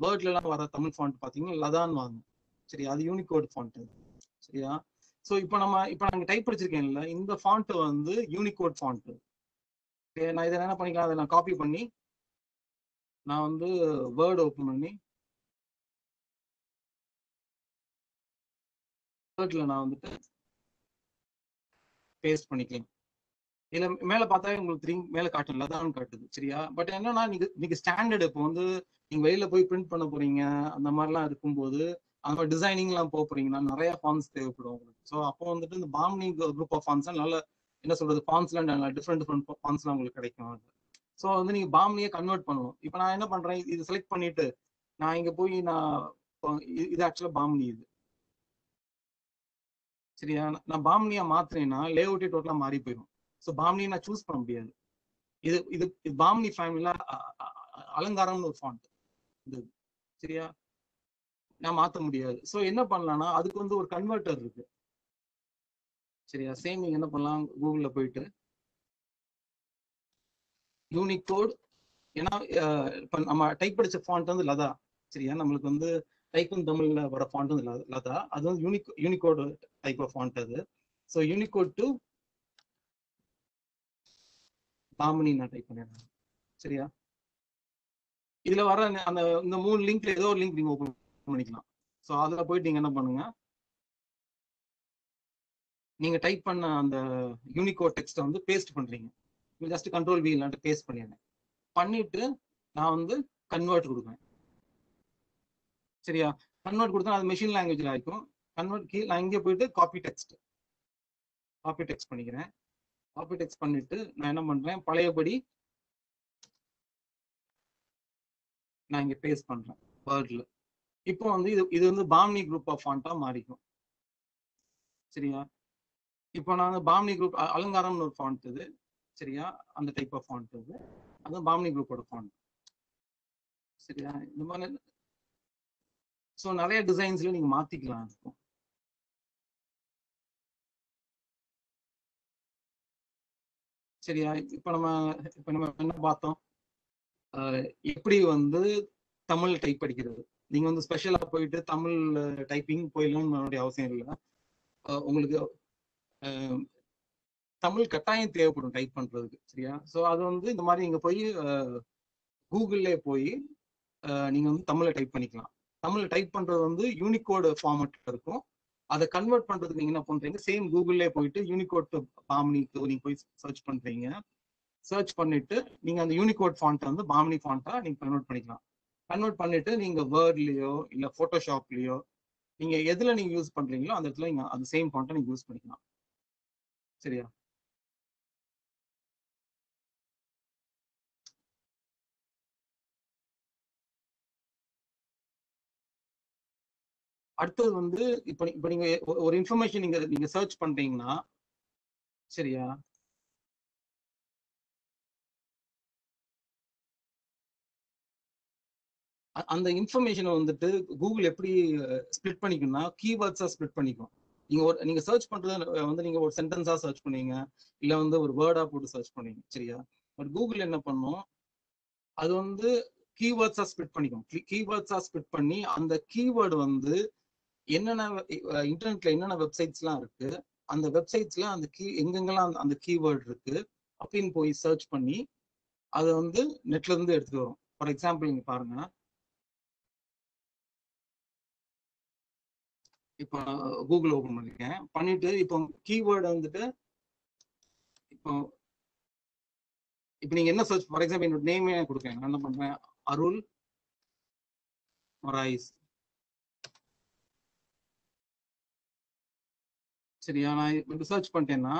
வேர்ட்ல எல்லாம் வர தமிழ் ஃபாண்ட் பாத்தீங்கன்னா லதான் வாங்க சரி அது யூனிகோட் ஃபாண்ட் சரியா? சோ இப்போ நம்ம இப்போ நாங்க டைப் படிச்சிருக்கேன்ல இந்த ஃபாண்ட் வந்து யூனிகோட் ஃபாண்ட் நான் இதை என்ன பண்ணிக்கலாம்? அதை நான் காப்பி பண்ணி நான் வந்து வேர்ட் ஓப்பன் பண்ணி வேர்டில் நான் வந்துட்டு பேஸ்ட் பண்ணிக்கலாம். இதுல மேல பார்த்தா உங்களுக்கு திரும்பி மேல காட்டும்ல தான் காட்டுது சரியா? பட் என்னன்னா நீங்க நீங்க ஸ்டாண்டர்ட் இப்போ வந்து நீங்க வெளியில போய் பிரிண்ட் பண்ண போறீங்க அந்த மாதிரிலாம் இருக்கும்போது அந்த டிசைனிங் எல்லாம் போக போறீங்கன்னா நிறைய ஃபார்ம்ஸ் தேவைப்படும் உங்களுக்கு. ஸோ அப்போ வந்துட்டு இந்த பாம்னி குரூப் ஆஃப் ஃபார்ம்ஸ் நல்ல என்ன சொல்றது ஃபார்ம்ஸ்லாம் டிஃப்ரெண்ட் டிஃப்ரெண்ட் ஃபார்ம்ஸ்லாம் உங்களுக்கு கிடைக்கும் ஸோ வந்து நீங்க பாம்னியே கன்வெர்ட் பண்ணணும். இப்போ நான் என்ன பண்றேன் இது செலக்ட் பண்ணிட்டு நான் இங்க போய் நான் இது- ஆக்சுவலா பாம்னி இது. சரியா? நான் பாம்னியா மாத்துறேன்னா லே அவுட்டே டோட்டலா மாறி போயிடும். ஸோ பாம்னி நான் சூஸ் பண்ண முடியாது. இது இது இது பாம்லி ஃபேமிலியில அலங்காரம்னு ஒரு ஃபாண்ட் இது. சரியா? நான் மாத்த முடியாது. ஸோ என்ன பண்ணலாம்னா அதுக்கு வந்து ஒரு கன்வெர்ட்டர் இருக்கு. சரியா சேம் நீங்க என்ன பண்ணலாம்? கூகுள்ல போயிட்டு யூனிகோட் ஏன்னா இப்போ இப்ப நம்ம டைப் படிச்ச ஃபாண்ட் வந்து லதா. சரியா? நம்மளுக்கு வந்து டைப்பும் தமிழ்ல வர ஃபாண்ட் வந்து லதா- அது வந்து unique Unicode type of font அது. ஸோ யூனிகோட் டு தாமினி நான் டைப் பண்ணிடுறேன். சரியா? இதுல வர அந்த- அந்த இந்த மூணு லிங்க்ல ஏதோ ஒரு லிங்க் நீங்க ஓபன் பண்ணிக்கலாம். ஸோ அதுல போயிட்டு நீங்க என்ன பண்ணுங்க? நீங்க டைப் பண்ண அந்த யூனிகோட் டெக்ஸ்ட்டை வந்து பேஸ்ட் பண்றீங்க. ஜஸ்ட் கண்ட்ரோல் வி இல்லாட்டு பேஸ்ட் பண்ணிடுறேன் பண்ணிட்டு நான் வந்து கன்வெர்ட் கொடுப்பேன் சரியா? கன்வெர்ட் கொடுத்தா அது மெஷின் லாங்குவேஜ்ல ஆயிருக்கும் கன்வெர்ட் கீழே நான் இங்கே போயிட்டு காப்பி டெக்ஸ்ட் காப்பி டெக்ஸ்ட் பண்ணிக்கிறேன். காப்பி டெக்ஸ்ட் பண்ணிட்டு நான் என்ன பண்றேன்? பழையபடி நான் இங்கே பேஸ்ட் பண்றேன். வேர்ட்ல இப்போ வந்து இது இது வந்து பாம்னி குரூப் ஆஃப் ஃபாண்டா மாறிக்கும். சரியா? இப்போ நான் பாம்னி குரூப் அலங்காரம்னு ஒரு ஃபாண்ட் இது. சரியா? அந்த டைப் ஆஃப் ஃபாண்ட் இது. அது பாம்னி குரூப்போட ஃபாண்ட் சரியா? இந்த மாதிரி. ஸோ நிறைய டிசைன்ஸ்ல நீங்க மாத்திக்கலாம் இருக்கும் சரியா? இப்ப நம்ம இப்ப நம்ம என்ன பார்த்தோம்? எப்படி வந்து தமிழ் டைப் படிக்கிறது நீங்க வந்து ஸ்பெஷலா போயிட்டு தமிழ் டைப்பிங் போயிடலாம்னு அவசியம் இல்லை. உங்களுக்கு தமிழ் கட்டாயம் தேவைப்படும் டைப் பண்றதுக்கு சரியா? ஸோ அது வந்து இந்த மாதிரி நீங்க போய் கூகுள்லே போய் நீங்க வந்து தமிழ்ல டைப் பண்ணிக்கலாம். தமிழ்ல டைப் பண்றது வந்து யூனிகோடு ஃபார்மேட் இருக்கும். அதை கன்வெர்ட் பண்றதுக்கு நீங்க என்ன பண்றீங்க? சேம் கூகுள்லே போயிட்டு யூனிகோட் பாமினிக்கு நீங்க போய் சர்ச் பண்றீங்க. சர்ச் பண்ணிட்டு நீங்க அந்த யூனிகோட் ஃபாண்ட்டை வந்து பாமினி ஃபாண்டா நீங்க கன்வெர்ட் பண்ணிக்கலாம். கன்வெர்ட் பண்ணிட்டு நீங்க வேர்ட்லயோ இல்ல போட்டோஷாப்லயோ நீங்க எதுல நீங்க யூஸ் பண்றீங்களோ அந்த இடத்துல நீங்க அந்த சேம் ஃபாண்ட்டை நீங்க யூஸ் பண்ணிக்கலாம். சரியா? அடுத்தது வந்து இப்ப இப்ப நீங்க ஒரு இன்ஃபர்மேஷன் நீங்க நீங்க சர்ச் பண்றீங்கன்னா சரியா? அந்த இன்ஃபர்மேஷனை வந்துட்டு கூகுள் எப்படி ஸ்ப்ளிட் பண்ணிக்கும்னா கீவேர்ட்ஸா ஸ்ப்ளிட் பண்ணிக்கும். நீங்க ஒரு நீங்க சர்ச் பண்றது வந்து நீங்க ஒரு சென்டென்ஸா சர்ச் பண்ணுவீங்க இல்ல வந்து ஒரு வேர்டா போட்டு சர்ச் பண்ணுவீங்க சரியா? பட் கூகுள் என்ன பண்ணும்? அது வந்து கீவேர்ட்ஸா ஸ்பிட் பண்ணிக்கும். கீவேர்ட்ஸா ஸ்பிட் பண்ணி அந்த கீவேர்டு வந்து என்னென்ன இன்டர்நெட்ல என்னென்ன வெப்சைட்ஸ்லாம் இருக்கு அந்த வெப்சைட்ஸ்ல அந்த கீ எங்கெங்கெல்லாம் அந்த- அந்த கீவேர்டு இருக்கு அப்படின்னு போய் சர்ச் பண்ணி அதை வந்து நெட்ல இருந்து எடுத்துட்டு வரும். ஃபார் எக்ஸாம்பிள் நீங்க பாருங்க. இப்போ கூகுள் ஓபன் பண்ணிருக்கேன். பண்ணிட்டு இப்போ கீவேர்டு வந்துட்டு இப்போ இப்போ நீங்க என்ன சர்ச் ஃபார் எக்ஸாம்பிள் என்னோட நேமே கொடுக்கேன் நான் என்ன பண்றேன்? அருள் மொராயிஸ். சரியா? நான் இப்போ சர்ச் பண்ணிட்டேன்னா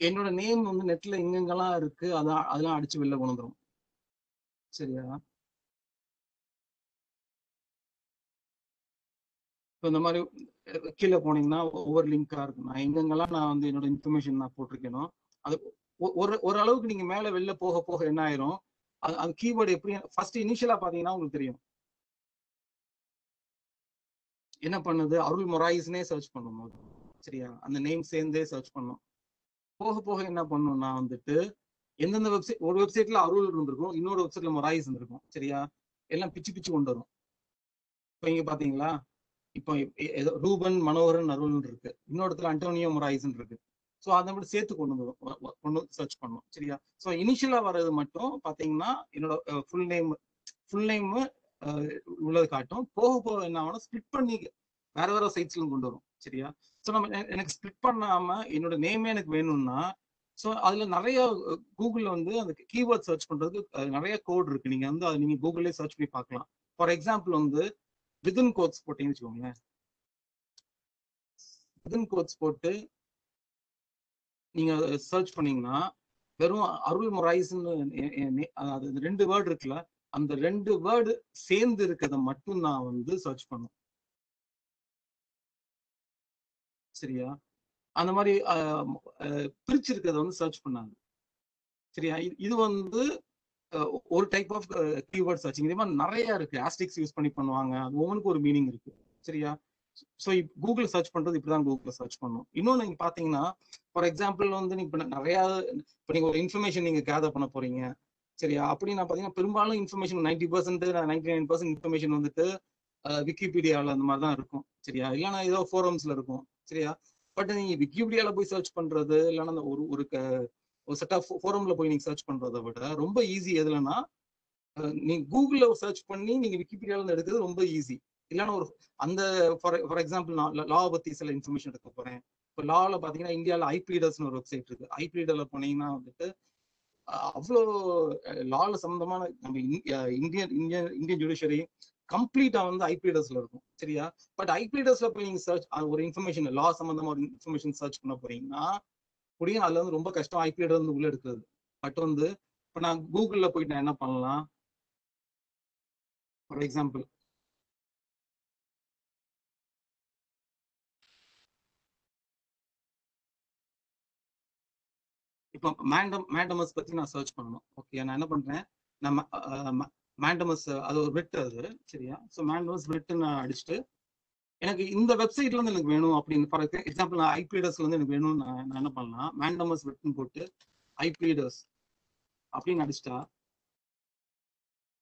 என்னோட நேம் வந்து நெட்ல எங்கெங்கெல்லாம் இருக்கு. அதான் அதெல்லாம் அடிச்சு வெளில கொண்டு வந்துரும். சரியா? இப்போ இந்த மாதிரி கீழே போனீங்கன்னா ஒவ்வொரு லிங்கா இருக்கும் நான் எங்கெங்கெல்லாம் நான் வந்து என்னோட இன்ஃபர்மேஷன் நான் போட்டிருக்கேனோ அது ஒரு ஒரு அளவுக்கு நீங்க மேல வெளில போக போக என்ன ஆயிரும்? அது அந்த கீவேர்டு எப்படி ஃபர்ஸ்ட் இனிஷியலா பாத்தீங்கன்னா உங்களுக்கு தெரியும். என்ன பண்ணுது? அருள் மொராயிஸ்னே சர்ச் பண்ணும். போது சரியா? அந்த நேம் சேர்ந்தே சர்ச் பண்ணும். போக போக என்ன பண்ணும்னா வந்துட்டு எந்தெந்த வெப்சைட் ஒரு வெப்சைட்ல அருள் இருந்திருக்கும் இன்னொரு வெப்சைட்ல மொராயிஸ் இருந்திருக்கும். சரியா? எல்லாம் பிச்சு பிச்சு கொண்டு வரும். இப்போ இங்க பாத்தீங்களா இப்போ ஏதோ ரூபன் மனோகரன் அருள்னு இருக்கு. இன்னொருத்துல அண்டோனியோ மொராய்ஸ்ன்னு இருக்கு. ஸோ அதை மட்டும் சேர்த்து கொண்டு வரும் கொண்டு சர்ச் பண்ணோம் சரியா? ஸோ இனிஷியலா வர்றது மட்டும் பாத்தீங்கன்னா என்னோட ஃபுல் நேம் ஃபுல் நேம் உள்ளது காட்டும். போக போக என்ன ஆகும் ஸ்பிளிட் பண்ணி வேற வேற சைட்ஸ்லும் கொண்டு வரும். சரியா? ஸோ நம்ம எனக்கு ஸ்பிளிட் பண்ணாம என்னோட நேமே எனக்கு வேணும்னா ஸோ அதுல நிறைய கூகுள்ல வந்து அந்த கீவேர்ட் சர்ச் பண்றதுக்கு நிறைய கோட் இருக்கு. நீங்க வந்து அதை நீங்க கூகுள்லேயே சர்ச் பண்ணி பார்க்கலாம். ஃபார் எக்ஸாம்பிள் வந்து விதின் கோட்ஸ் போட்டீங்கன்னு வச்சுக்கோங்களேன். விதின் கோட்ஸ் போட்டு நீங்க சர்ச் பண்ணீங்கன்னா வெறும் அருள் மொராய்ஸ்னு அது ரெண்டு வேர்டு இருக்குல்ல அந்த ரெண்டு வேர்டு சேர்ந்து இருக்கிறத மட்டும் நான் வந்து சர்ச் பண்ணும். சரியா? அந்த மாதிரி ஆஹ், பிரிச்சிருக்கிறத வந்து சர்ச் பண்ணாங்க. சரியா? இது- வந்து ஒரு டைப் ஆஃப் கீவேர்ட் சர்ச்சிங் இதே மாதிரி நிறைய இருக்கு. ஆஸ்டிக்ஸ் யூஸ் பண்ணி பண்ணுவாங்க. அது ஒவ்வொன்றுக்கு ஒரு மீனிங் இருக்கு. சரியா? ஸோ கூகுள் சர்ச் பண்றது இப்படிதான் கூகுள் சர்ச் பண்ணும். இன்னொன்று நீங்க பாத்தீங்கன்னா ஃபார் எக்ஸாம்பிள் வந்து நீங்க இப்ப நிறைய இப்போ நீங்க ஒரு இன்ஃபர்மேஷன் நீங்க கேதர் பண்ண போறீங்க. சரியா? அப்படின்னு நான் பாத்தீங்கன்னா பெரும்பாலும் information ninety percent ninety nine percent information வந்துட்டு விக்கிபீடியாவில் அந்த மாதிரி தான் இருக்கும். சரியா? இல்லைன்னா ஏதோ ஃபோரம்ஸ்ல இருக்கும். சரியா? பட் நீங்க விக்கிபீடியாவில் போய் சர்ச் பண்றது இல்லைன்னா அந்த ஒரு ஒரு ஒரு செட் ஆஃப் ஃபோரம்ல போய் நீங்க சர்ச் பண்றதை விட ரொம்ப ஈஸி எதுலன்னா நீங்க கூகுள்ல சர்ச் பண்ணி நீங்க விக்கிபீடியால எடுக்கிறது ரொம்ப ஈஸி இல்லைன்னா ஒரு அந்த ஃபார் ஃபார் எக்ஸாம்பிள் நான் லா பத்தி சில இன்ஃபர்மேஷன் எடுக்க போறேன். இப்போ லால பாத்தீங்கன்னா இந்தியாவில் ஐபிடர்ஸ்னு ஒரு வெப்சைட் இருக்கு. ஐபிடர்ல போனீங்கன்னா வந்துட்டு அவ்வளோ லால சம்மந்தமான நம்ம இந்தியன் இந்தியன் இந்தியன் ஜுடிஷியரி கம்ப்ளீட்டா வந்து ஐபிடர்ஸ்ல இருக்கும். சரியா? பட் ஐபிடர்ஸ்ல போய் நீங்க சர்ச் ஒரு இன்ஃபர்மேஷன் லா சம்பந்தமா ஒரு இன்ஃபர்மேஷன் சர்ச் பண்ண போறீங்கன்னா முடியும் அதுல வந்து ரொம்ப கஷ்டம். ஐபிடர் வந்து உள்ள எடுக்கிறது. பட் வந்து இப்போ நான் கூகுள்ல போயிட்டு நான் என்ன பண்ணலாம்? ஃபார் எக்ஸாம்பிள் இப்போ மேண்டம் மேண்டமஸ் பத்தி நான் சர்ச் பண்ணணும். ஓகே நான் என்ன பண்றேன்? நான் மேண்டமஸ் அது ஒரு பிட் அது. சரியா? ஸோ மேண்டமஸ் பிட் நான் அடிச்சுட்டு எனக்கு இந்த வெப்சைட்ல இருந்து எனக்கு வேணும் அப்படின்னு ஃபார் எக்ஸாம்பிள் நான் ஐபிடஸ்ல இருந்து எனக்கு வேணும்னு நான் என்ன பண்ணலாம் மேண்டமஸ் வெட்னு போட்டு ஐபிடஸ் அப்படின்னு அடிச்சிட்டா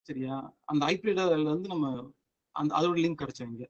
சரியா? அந்த ஐபிடல இருந்து நம்ம அந்த அதோட லிங்க் கிடைச்சோம் இங்க.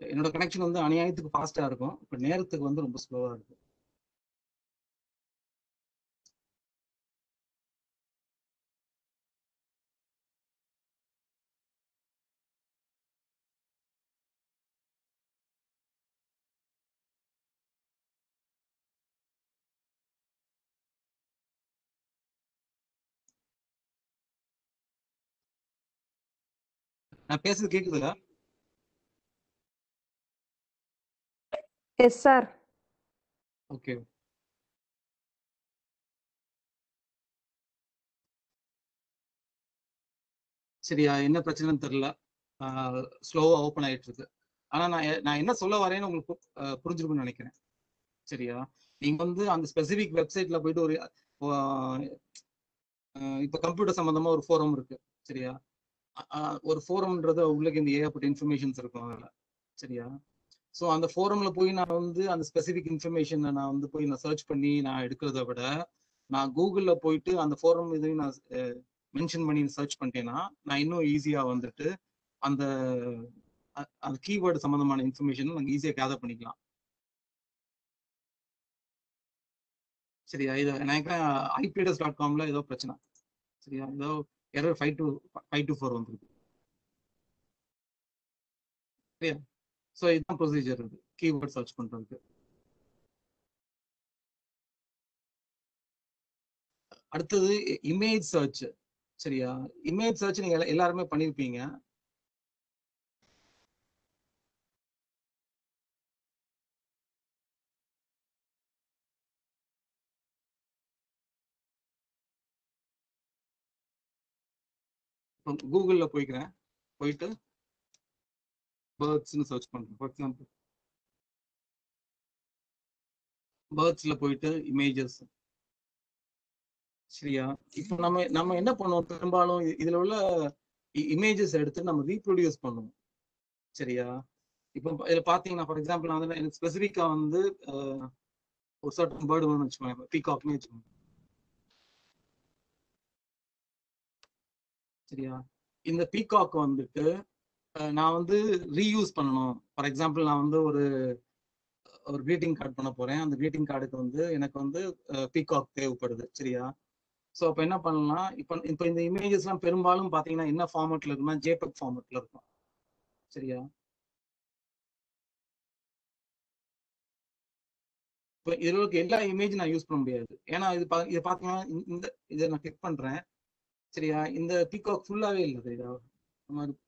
என்னோட கனெக்ஷன் வந்து அநியாயத்துக்கு ஃபாஸ்டா இருக்கும். இப்போ நேரத்துக்கு வந்து ரொம்ப ஸ்லோவா இருக்கும். நான் பேசுறது கேக்குதுல எஸ் சார் ஓகே சரியா என்ன பிரச்சனைன்னு தெரியல. ஸ்லோவா ஓப்பன் ஆயிட்டு இருக்கு. ஆனா நான் நான் என்ன சொல்ல வரேன்னு உங்களுக்கு புரிஞ்சிருக்கும்னு நினைக்கிறேன். சரியா? நீங்க வந்து அந்த ஸ்பெசிபிக் வெப்சைட்ல போயிட்டு ஒரு இப்போ இப்ப கம்ப்யூட்டர் சம்பந்தமா ஒரு ஃபோரம் இருக்கு. சரியா? ஒரு ஃபோரம்ன்றது உள்ளுக்கு இந்த ஏகப்பட்ட இன்ஃபர்மேஷன்ஸ் இருக்கும் அதில். சரியா? ஸோ அந்த ஃபோரம்ல போய் நான் வந்து அந்த ஸ்பெசிஃபிக் இன்ஃபர்மேஷனை நான் வந்து போய் நான் சர்ச் பண்ணி நான் எடுக்கிறத விட நான் கூகுளில் போயிட்டு அந்த ஃபோரம் இதையும் நான் மென்ஷன் பண்ணி சர்ச் பண்ணிட்டேன்னா நான் இன்னும் ஈஸியாக வந்துட்டு அந்த அந்த கீவேர்டு சம்மந்தமான இன்ஃபர்மேஷன் நாங்கள் ஈஸியாக கேதர் பண்ணிக்கலாம். சரியா? இது நினைக்கிறேன் ஐபிஎஸ் டாட் காம்ல ஏதோ பிரச்சனை. சரியா? ஏதோ error five two five two four வந்துருக்கு. சரியா? ஸோ இதுதான் ப்ரொசீஜர் இது. கீவேர்ட் சர்ச் பண்றதுக்கு. அடுத்தது இமேஜ் சர்ச் சரியா? இமேஜ் சர்ச் நீங்க எல்லா- எல்லாருமே பண்ணிருப்பீங்க. கூகுளில் போய்க்கிறேன். போயிட்டு பேர்ட்ஸ்னு சர்ச் பண்ணுறேன் ஃபார் எக்ஸாம்பிள் பேர்ட்ஸ்ல போயிட்டு இமேஜஸ் சரியா? இப்போ நம்ம நம்ம என்ன பண்ணுவோம்? பெரும்பாலும் இதில் இதுல உள்ள இமேஜஸ் எடுத்து நம்ம ரீப்ரொடியூஸ் பண்ணுவோம். சரியா? இப்போ இதில் பார்த்தீங்கன்னா பாத்தீங்கன்னா ஃபார் எக்ஸாம்பிள் நான் வந்து எனக்கு ஸ்பெசிஃபிக்கா வந்து ஒரு சர்டன் பேர்டு வேணும்னு வச்சுக்கோங்க பீகாக்னே வச்சுக்கோங்க. சரியா? இந்த பீகாக் வந்துட்டு நான் வந்து ரீயூஸ் பண்ணணும். ஃபார் எக்ஸாம்பிள் நான் வந்து ஒரு ஒரு greeting கார்டு பண்ண போறேன். அந்த greeting கார்டுக்கு வந்து எனக்கு வந்து பீகாக் தேவைப்படுது. சரியா? ஸோ அப்போ என்ன பண்ணலாம்? இப்போ இப்போ இந்த இமேஜஸ்லாம் பெரும்பாலும் பார்த்தீங்கன்னா என்ன ஃபார்மேட்ல இருக்குன்னா ஜேபெக் ஃபார்மேட்ல இருக்கும். சரியா? இப்போ இதில் எல்லா இமேஜ் நான் யூஸ் பண்ண முடியாது. ஏன்னா இது பா இது பார்த்தீங்கன்னா இந்த- இதை நான் கிளிக் பண்றேன். சரியா? இந்த பீகாக் ஃபுல்லாவே இல்லை சரியா? மாதிரி.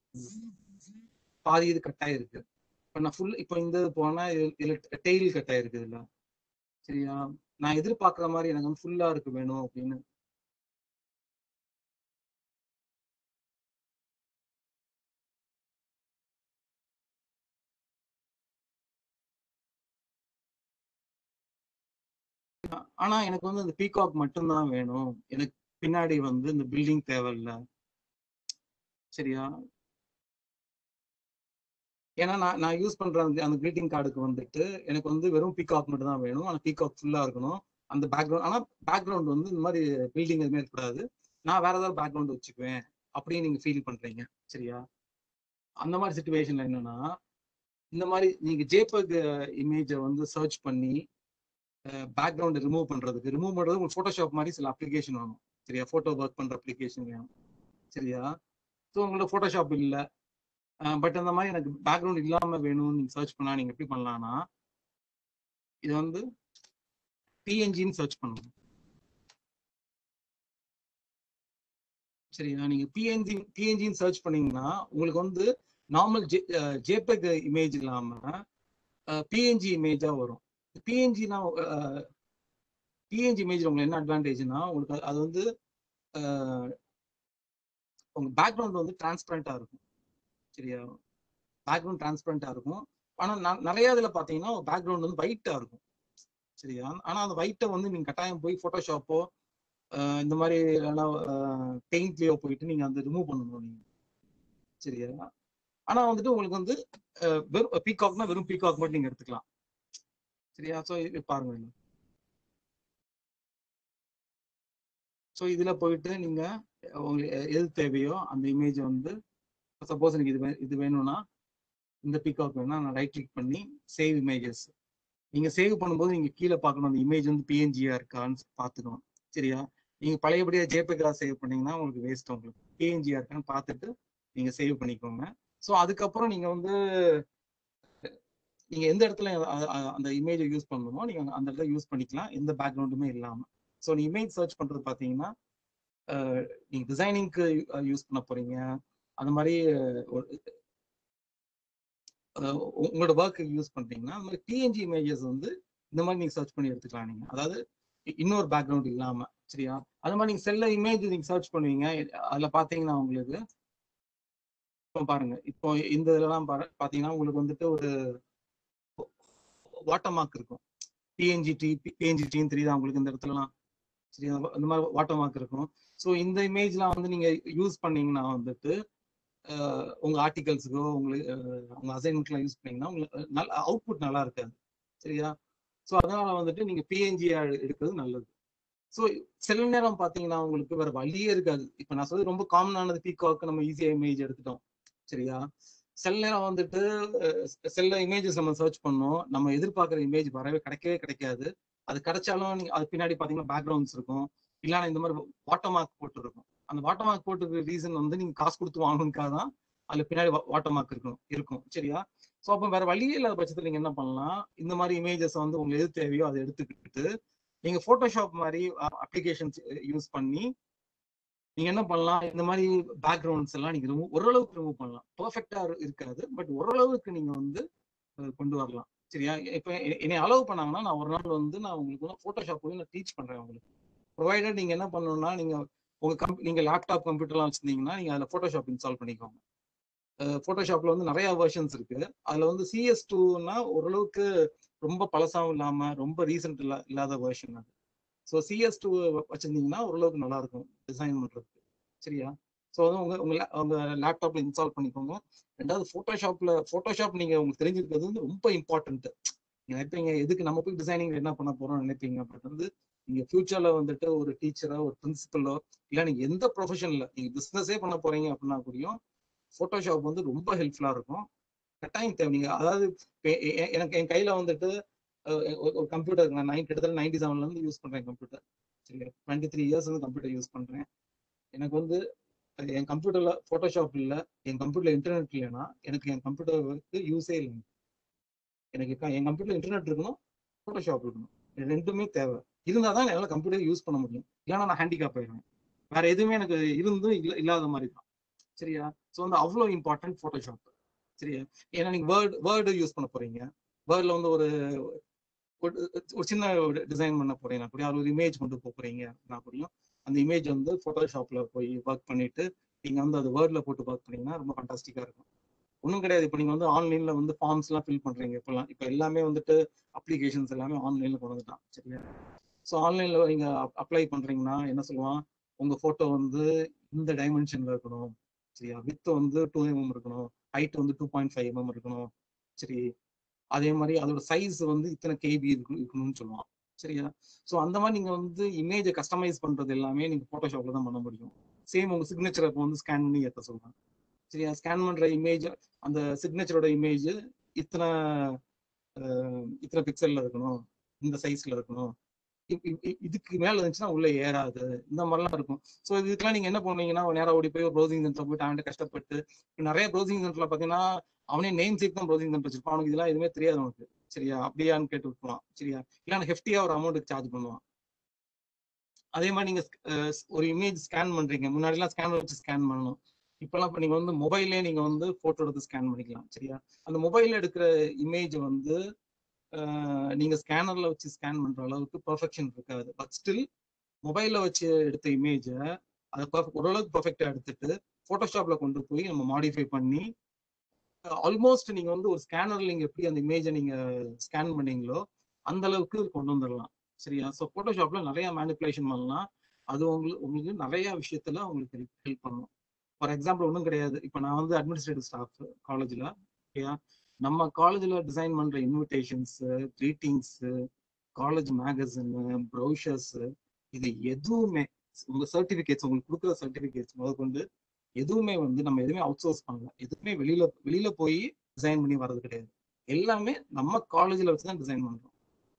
பாதி இது கட் ஆயிருக்கு. இப்போ நான் ஃபுல் இப்போ இந்த இது போனா இது- இதுல டெய்ல் கட் ஆயிருக்கு இதுல. சரியா? நான் எதிர்பார்க்குற மாதிரி எனக்கு வந்து ஃபுல்லா இருக்கு வேணும் அப்படின்னு. ஆனா எனக்கு வந்து இந்த பீகாக் மட்டும்தான் வேணும். எனக்கு பின்னாடி வந்து இந்த பில்டிங் தேவையில்ல. சரியா? ஏன்னா நான் நான் யூஸ் பண்ற அந்த அந்த கிரீட்டிங் கார்டுக்கு வந்துட்டு எனக்கு வந்து வெறும் பீகாக் மட்டும் தான் வேணும். ஆனா பீகாக் ஃபுல்லா இருக்கணும். அந்த பேக்ரவுண்ட் ஆனா பேக்ரவுண்ட் வந்து இந்த மாதிரி பில்டிங் எதுவுமே இருக்கக்கூடாது. நான் வேற ஏதாவது பேக்ரவுண்ட் வச்சுக்குவேன். அப்படின்னு நீங்க ஃபீல் பண்றீங்க. சரியா? அந்த மாதிரி சுச்சுவேஷன்ல என்னன்னா இந்த மாதிரி நீங்க ஜேபக் இமேஜை வந்து சர்ச் பண்ணி பேக்ரவுண்ட் ரிமூவ் பண்றதுக்கு ரிமூவ் பண்றது உங்களுக்கு ஃபோட்டோஷாப் மாதிரி சில அப்ளிகேஷன் வேணும். சரியா? ஃபோட்டோ ஒர்க் பண்ற அப்ளிகேஷன் வேணும். சரியா? ஸோ உங்களோட ஃபோட்டோஷாப் இல்லை. பட் அந்த மாதிரி எனக்கு பேக்ரவுண்ட் இல்லாம வேணும்னு நீங்க சர்ச் பண்ணா நீங்க எப்படி பண்ணலாம்னா இது வந்து பிஎன்ஜின்னு சர்ச் பண்ணணும் சரிங்களா? நீங்க பிஎன்ஜி பிஎன்ஜின்னு சர்ச் பண்ணீங்கன்னா உங்களுக்கு வந்து நார்மல் ஜே ஜேபெக் இமேஜ் இல்லாம பிஎன்ஜி இமேஜா வரும். பிஎன்ஜினா பிஎன்ஜி இமேஜ் உங்களுக்கு என்ன அட்வான்டேஜ்னா உங்களுக்கு அது- வந்து உங்க பேக்ரவுண்ட் வந்து டிரான்ஸ்பரண்டா இருக்கும். சரியா பேக்ரவுண்ட் டிரான்ஸ்பரண்டா இருக்கும். ஆனா ந- நிறைய இதுல பாத்தீங்கன்னா பேக்ரவுண்ட் வந்து ஒயிட்டா இருக்கும். சரியா? ஆனா அந்த ஒயிட்டை வந்து நீங்க கட்டாயம் போய் போட்டோஷாப்போ இந்த மாதிரி பெயிண்ட்லயோ போயிட்டு நீங்க அந்த ரிமூவ் பண்ணணும் நீங்க. சரியா? ஆனா வந்துட்டு உங்களுக்கு வந்து வெறும் பீகாக்னா வெறும் பீகாக் மட்டும் நீங்க எடுத்துக்கலாம். சரியா? ஸோ பாருங்க ஸோ இதுல போயிட்டு நீங்க உங்களுக்கு எது தேவையோ அந்த இமேஜ் வந்து சப்போஸ் எனக்கு இது இது வேணும்னா இந்த பிகாக் வேணும்னா நான் ரைட் கிளிக் பண்ணி சேவ் இமேஜஸ் நீங்க சேவ் பண்ணும்போது நீங்க கீழே பார்க்கணும். அந்த இமேஜ் வந்து பிஎன்ஜியா இருக்கான்னு பார்த்துக்கணும். சரியா? நீங்க பழையபடியா ஜேபிகா சேவ் பண்ணீங்கன்னா உங்களுக்கு வேஸ்ட் உங்களுக்கு பிஎன்ஜியா இருக்கான்னு பார்த்துட்டு நீங்க சேவ் பண்ணிக்கோங்க. ஸோ அதுக்கப்புறம் நீங்க வந்து நீங்க எந்த இடத்துல அந்த இமேஜை யூஸ் பண்ணணுமோ நீங்க அந்த இடத்துல யூஸ் பண்ணிக்கலாம். எந்த பேக்ரவுண்டுமே இல்லாம. ஸோ நீ இமேஜ் சர்ச் பண்றது பாத்தீங்கன்னா நீங்கள் நீங்க டிசைனிங்க்கு யூஸ் பண்ண போறீங்க. அந்த மாதிரி உங்களோட ஒர்க்கு யூஸ் பண்றீங்கன்னா அந்த மாதிரி டிஎன்ஜி இமேஜஸ் வந்து இந்த மாதிரி நீங்க சர்ச் பண்ணி எடுத்துக்கலாம் நீங்க. அதாவது இன்னொரு பேக்ரவுண்ட் இல்லாம சரியா? அது மாதிரி நீங்க செல்ல இமேஜ் நீங்க சர்ச் பண்ணுவீங்க. அதுல பாத்தீங்கன்னா உங்களுக்கு இப்போ பாருங்க. இப்போ இந்த இதெல்லாம் பாத்தீங்கன்னா உங்களுக்கு வந்துட்டு ஒரு வாட்டர் மார்க் இருக்கும். பிஎன்ஜி டி பிஎன்ஜி டின்னு தெரியுதா உங்களுக்கு இந்த இடத்துலலாம்? சரி இந்த மாதிரி வாட்டர் மார்க் இருக்கும். ஸோ இந்த இமேஜ்லாம் வந்து நீங்க யூஸ் பண்ணீங்கன்னா வந்துட்டு உங்க ஆர்டிகல்ஸுக்கோ உங்களுக்கு உங்க அசைன்மெண்ட்லாம் யூஸ் பண்ணீங்கன்னா உங்களுக்கு நல்ல அவுட்புட் நல்லா இருக்காது. சரியா? ஸோ அதனால வந்துட்டு நீங்க பிஎன்ஜி எடுக்கிறது நல்லது. ஸோ சில நேரம் பாத்தீங்கன்னா உங்களுக்கு வேற வழியே இருக்காது. இப்போ நான் சொல்றது ரொம்ப காமனானது பீகாக்கு நம்ம ஈஸியா இமேஜ் எடுத்துட்டோம். சரியா? சில நேரம் வந்துட்டு அஹ், சில இமேஜஸ் நம்ம சர்ச் பண்ணோம். நம்ம எதிர்பார்க்குற இமேஜ் வரவே கிடைக்கவே கிடைக்காது. அது கிடைச்சாலும் நீங்க அது பின்னாடி பாத்தீங்கன்னா பேக்ரவுண்ட்ஸ் இருக்கும். இல்லைன்னா இந்த மாதிரி வாட்டர் மார்க் போட்டு இருக்கும் அந்த வாட்டர் மார்க் போட்டு ரீசன் வந்து நீங்க காசு கொடுத்து வாங்கணுக்காக தான் அதுல பின்னாடி வாட்டர் மார்க் இருக்கும் இருக்கும். சரியா? ஸோ அப்போ வேற வழியே இல்லாத பட்சத்தில் நீங்க என்ன பண்ணலாம்? இந்த மாதிரி இமேஜஸ் வந்து உங்களுக்கு எது தேவையோ அதை எடுத்துக்கிட்டு நீங்க போட்டோஷாப் மாதிரி அப்ளிகேஷன்ஸ் யூஸ் பண்ணி நீங்க என்ன பண்ணலாம்? இந்த மாதிரி பேக்ரவுண்ட்ஸ் எல்லாம் நீங்க ரிமூவ் ஓரளவுக்கு ரிமூவ் பண்ணலாம். பெர்ஃபெக்டா இருக்காது பட் ஓரளவுக்கு நீங்க வந்து கொண்டு வரலாம். சரியா? இப்போ என்னை அலோவ் பண்ணாங்கன்னா நான் ஒரு நாள் வந்து நான் உங்களுக்கு போட்டோஷாப் போய் நான் டீச் பண்றேன் உங்களுக்கு. ப்ரொவைடட் நீங்க என்ன பண்ணணும்னா நீங்க உங்க கம் நீங்க லேப்டாப் கம்ப்யூட்டர்லாம் வச்சிருந்தீங்கன்னா நீங்க அதுல போட்டோஷாப் இன்ஸ்டால் பண்ணிக்கோங்க. போட்டோஷாப்ல வந்து நிறைய வெர்ஷன்ஸ் இருக்கு. அதுல வந்து சிஎஸ் டூனா ஓரளவுக்கு ரொம்ப பழசாவும் இல்லாம ரொம்ப ரீசெண்ட் இல்லா இல்லாத வெர்ஷன் அது. ஸோ சிஎஸ் டூ வச்சிருந்தீங்கன்னா ஓரளவுக்கு நல்லா இருக்கும் டிசைன் பண்றதுக்கு. சரியா? ஸோ வந்து உங்க உங்க உங்க லேப்டாப்ல இன்ஸ்டால் பண்ணிக்கோங்க. ரெண்டாவது போட்டோஷாப்ல போட்டோஷாப் நீங்க உங்களுக்கு தெரிஞ்சிருக்கிறது வந்து ரொம்ப இம்பார்ட்டன்ட் நினைப்பீங்க எதுக்கு நம்ம போய் டிசைனிங் என்ன பண்ண போறோம்னு நினைப்பீங்க. பட் வந்து நீங்க ஃபியூச்சர்ல வந்துட்டு ஒரு டீச்சரோ ஒரு பிரின்சிபலோ இல்ல நீங்க எந்த ப்ரொஃபஷன்ல நீங்க பிசினஸே பண்ண போறீங்க அப்படின்னா கூடயும் போட்டோஷாப் வந்து ரொம்ப ஹெல்ப்ஃபுல்லா இருக்கும். கட்டாயம் தேவை. நீங்க அதாவது எனக்கு என் கையில வந்துட்டு ஒரு- கம்ப்யூட்டர் நான் நைன் கிட்டத்தட்ட நைன்டி செவன்ல இருந்து யூஸ் பண்றேன் கம்ப்யூட்டர் சரியா டுவெண்ட்டி த்ரீ இயர்ஸ் வந்து கம்ப்யூட்டர் யூஸ் பண்றேன். எனக்கு வந்து என் கம்ப்யூட்டர்ல போட்டோஷாப் இல்ல என் கம்ப்யூட்டர்ல இன்டர்நெட் இல்லைன்னா எனக்கு என் கம்ப்யூட்டருக்கு யூஸே இல்லை எனக்கு என் கம்ப்யூட்டர்ல இன்டர்நெட் இருக்கணும் போட்டோஷாப் இருக்கணும். ரெண்டுமே தேவை. இருந்தால் தான் என்னால் கம்ப்யூட்டர் யூஸ் பண்ண முடியும். இல்லைன்னா நான் ஹேண்டிகேப் ஆயிடுவேன். வேற எதுவுமே எனக்கு இருந்தும் இல்ல இல்லாத மாதிரி தான். சரியா? ஸோ வந்து அவ்வளோ இம்பார்ட்டன்ட் ஃபோட்டோஷாப் சரியா? ஏன்னா நீங்க வேர்டு வேர்டு யூஸ் பண்ண போறீங்க. வேர்டில் வந்து ஒரு ஒரு ஒரு சின்ன டிசைன் பண்ண போறீங்கன்னா கூட ஒரு இமேஜ் கொண்டு போறீங்க. அப்படின்னா கூடயும் அந்த இமேஜ் வந்து ஃபோட்டோஷாப்ல போய் ஒர்க் பண்ணிட்டு நீங்க வந்து அது வேர்ட்ல போட்டு ஒர்க் பண்ணீங்கன்னா ரொம்ப ஃபண்டாஸ்டிக்கா இருக்கும். ஒன்றும் கிடையாது. இப்போ நீங்க வந்து ஆன்லைன்ல வந்து ஃபார்ம்ஸ் எல்லாம் ஃபில் பண்றீங்க. இப்பெல்லாம் இப்போ எல்லாமே வந்துட்டு அப்ளிகேஷன்ஸ் எல்லாமே ஆன்லைன்ல கொண்டு வந்துட்டான். சரியா? ஸோ ஆன்லைனில் நீங்கள் அப்ளை பண்ணுறீங்கன்னா என்ன சொல்லுவான்? உங்கள் ஃபோட்டோ வந்து இந்த டைமென்ஷனில் இருக்கணும். சரியா? வித் வந்து டூ எம்எம் இருக்கணும். ஹைட் வந்து டூ பாயிண்ட் ஃபைவ் எம்எம் இருக்கணும். சரி? அதே மாதிரி அதோட சைஸ் வந்து இத்தனை கேபி இருக்கணும்னு சொல்லுவான். சரியா? ஸோ அந்த மாதிரி நீங்கள் வந்து இமேஜை கஸ்டமைஸ் பண்ணுறது எல்லாமே நீங்கள் ஃபோட்டோஷாப்பில் தான் பண்ண முடியும். சேம் உங்கள் சிக்னேச்சரை இப்போ வந்து ஸ்கேன் பண்ணி ஏற்ற சொல்லுவாங்க சரியா? ஸ்கேன் பண்ணுற இமேஜ் அந்த சிக்னேச்சரோட இமேஜ் இத்தனை இத்தனை பிக்சல்ல இருக்கணும். இந்த சைஸில் இருக்கணும். இதுக்கு மேல இருந்துச்சுன்னா உள்ள ஏறாது. இந்த மாதிரிலாம் இருக்கும். ஸோ இதுக்கெல்லாம் நீங்க என்ன பண்ணுவீங்கன்னா நேரம் ஓடி போய் ஒரு ப்ரௌசிங் சென்டர் போயிட்டு அவன்கிட்ட கஷ்டப்பட்டு நிறைய ப்ரௌசிங் சென்டர்ல பாத்தீங்கன்னா அவனே நேம் சீட் தான் ப்ரௌசிங் சென்டர் வச்சிருப்பான். அவனுக்கு இதெல்லாம் எதுவுமே தெரியாது அவனுக்கு. சரியா? அப்படியான்னு கேட்டு விட்டுருவான். சரியா? இல்லைன்னா ஹெஃப்டியா ஒரு அமௌண்ட் சார்ஜ் பண்ணுவான். அதே மாதிரி நீங்க ஒரு இமேஜ் ஸ்கேன் பண்றீங்க. முன்னாடி எல்லாம் ஸ்கேனர் வச்சு ஸ்கேன் பண்ணணும். இப்பெல்லாம் இப்ப நீங்க வந்து மொபைல்லே நீங்க வந்து போட்டோ எடுத்து ஸ்கேன் பண்ணிக்கலாம். சரியா? அந்த மொபைல்ல எடுக்கிற இமேஜ் வந்து நீங்க ஸ்கேனர்ல வச்சு ஸ்கேன் பண்ற அளவுக்கு பர்ஃபெக்ஷன் இருக்காது. பட் ஸ்டில் மொபைல்ல வச்சு எடுத்த இமேஜை அதை ஓரளவுக்கு பர்ஃபெக்டா எடுத்துட்டு போட்டோஷாப்ல கொண்டு போய் நம்ம மாடிஃபை பண்ணி ஆல்மோஸ்ட் நீங்க வந்து ஒரு ஸ்கேனர்ல நீங்க எப்படி அந்த இமேஜை நீங்க ஸ்கேன் பண்ணீங்களோ அந்த அளவுக்கு கொண்டு வந்துடலாம் சரியா? ஸோ போட்டோஷாப்ல நிறைய மேனிப்புலேஷன் பண்ணலாம். அது உங்களுக்கு உங்களுக்கு நிறைய விஷயத்துல உங்களுக்கு ஹெல்ப் பண்ணும். ஃபார் எக்ஸாம்பிள் ஒன்றும் கிடையாது. இப்போ நான் வந்து அட்மினிஸ்ட்ரேட்டிவ் ஸ்டாஃப் காலேஜில் ஓகேயா நம்ம காலேஜ்ல டிசைன் பண்ற invitations greetings college magazine brochures இது எதுவுமே உங்க சர்டிஃபிகேட்ஸ் உங்களுக்கு கொடுக்குற சர்டிஃபிகேட்ஸ் முதற்கொண்டு எதுவுமே வந்து நம்ம எதுவுமே அவுட் சோர்ஸ் பண்ணல. எதுவுமே வெளியில வெளியில போய் டிசைன் பண்ணி வர்றது கிடையாது. எல்லாமே நம்ம காலேஜ்ல வச்சுதான் டிசைன் பண்றோம்.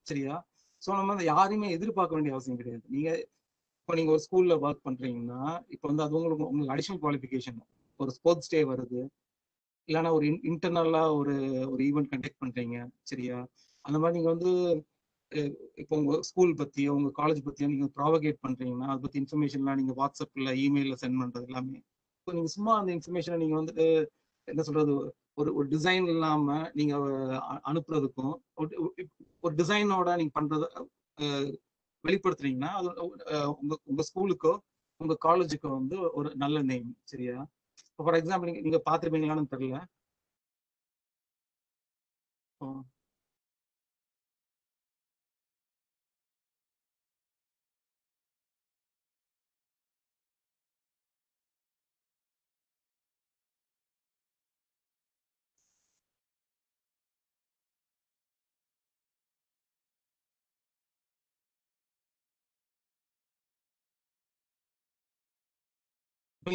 சரியா? ஸோ நம்ம வந்து யாரையுமே எதிர்பார்க்க வேண்டிய அவசியம் கிடையாது. நீங்க இப்போ நீங்க ஒரு ஸ்கூல்ல ஒர்க் பண்றீங்கன்னா இப்போ வந்து அது உங்களுக்கு உங்களுக்கு அடிஷனல் குவாலிஃபிகேஷன் ஒரு ஸ்போர்ட்ஸ் டே வருது. இல்லைன்னா ஒரு இன்டர்னலா ஒரு ஒரு ஈவெண்ட் கண்டக்ட் பண்றீங்க சரியா? அந்த மாதிரி நீங்க வந்து இப்போ உங்க ஸ்கூல் பத்தியோ உங்க காலேஜ் பத்தியோ நீங்க ப்ராவகேட் பண்றீங்கன்னா அதை பத்தி இன்ஃபர்மேஷன்லாம் நீங்க வாட்ஸ்அப்ல இமெயில சென்ட் பண்றது எல்லாமே. இப்போ நீங்க சும்மா அந்த இன்ஃபர்மேஷனை நீங்க வந்துட்டு என்ன சொல்றது ஒரு ஒரு டிசைன் இல்லாம நீங்க அனுப்புறதுக்கும் ஒரு- டிசைனோட நீங்க பண்றத வெளிப்படுத்துறீங்கன்னா அது உங்க உங்க ஸ்கூலுக்கோ உங்க காலேஜுக்கோ வந்து ஒரு நல்ல நேம் சரியா? ஃபார் எக்ஸாம்பிள் நீங்க நீங்க பாத்துருப்பீங்களான்னு தெரியல.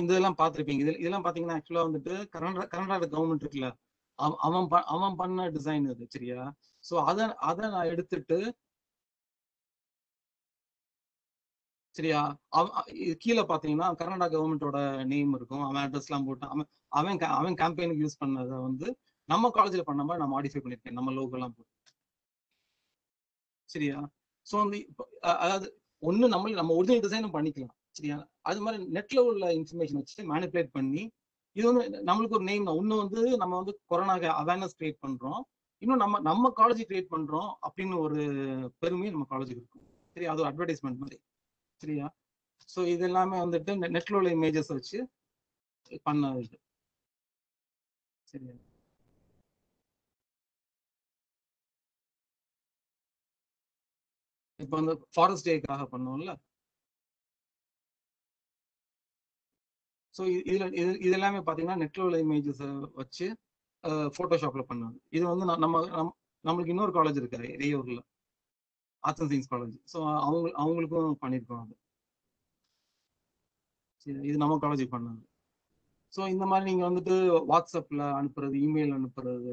இந்த இதெல்லாம் பார்த்துருப்பீங்க. இது இதெல்லாம் பார்த்தீங்கன்னா ஆக்சுவலாக வந்துட்டு கர்நாடக கர்நாடக கவர்மெண்ட் இருக்குல்ல. அவன் அவன் பண்ண டிசைன் அது சரியா? ஸோ அதை அதை நான் எடுத்துட்டு சரியா? அவன் கீழே பார்த்தீங்கன்னா கர்நாடகா கவர்மெண்டோட நேம் இருக்கும். அவன் அட்ரஸ்லாம் போட்டு அவன் அவன் அவன் கேம்பெயினுக்கு யூஸ் பண்ணதை வந்து நம்ம காலேஜில் பண்ண மாதிரி நான் மாடிஃபை பண்ணியிருக்கேன் நம்ம லோகோலாம் போட்டு. சரியா? ஸோ வந்து அதாவது ஒன்று நம்ம நம்ம ஒரிஜினல் டிசைனும் பண்ணிக்கலாம். சரியா? அது மாதிரி நெட்ல உள்ள இன்ஃபர்மேஷன் வச்சுட்டு மேனிப்புலேட் பண்ணி இது வந்து நம்மளுக்கு ஒரு நேம் தான். ஒன்று வந்து நம்ம வந்து கொரோனாக்கு அவேர்னஸ் கிரியேட் பண்றோம். இன்னும் நம்ம நம்ம காலேஜ் கிரியேட் பண்றோம் அப்படின்னு ஒரு பெருமை நம்ம காலேஜுக்கு இருக்கும் சரி அது ஒரு அட்வர்டைஸ்மெண்ட் மாதிரி. சரியா? ஸோ இது எல்லாமே வந்துட்டு நெட்ல உள்ள இமேஜஸ் வச்சு பண்ண இது சரியா? இப்போ வந்து ஃபாரஸ்ட் டேக்காக பண்ணோம்ல? ஸோ இதுல இது இது எல்லாமே பார்த்தீங்கன்னா நெட்ல உள்ள இமேஜஸ் வச்சு ஃபோட்டோஷாப்ல பண்ணாங்க இது வந்து நம்ம நம்மளுக்கு இன்னொரு காலேஜ் இருக்கு ரேயூர்ல arts and science college so அவங்க அவங்களுக்கும் பண்ணியிருக்கோம் அது. சரி இது நம்ம காலேஜ் பண்ணாங்க. ஸோ இந்த மாதிரி நீங்க வந்துட்டு வாட்ஸ்அப்ல அனுப்புறது இமெயில் அனுப்புறது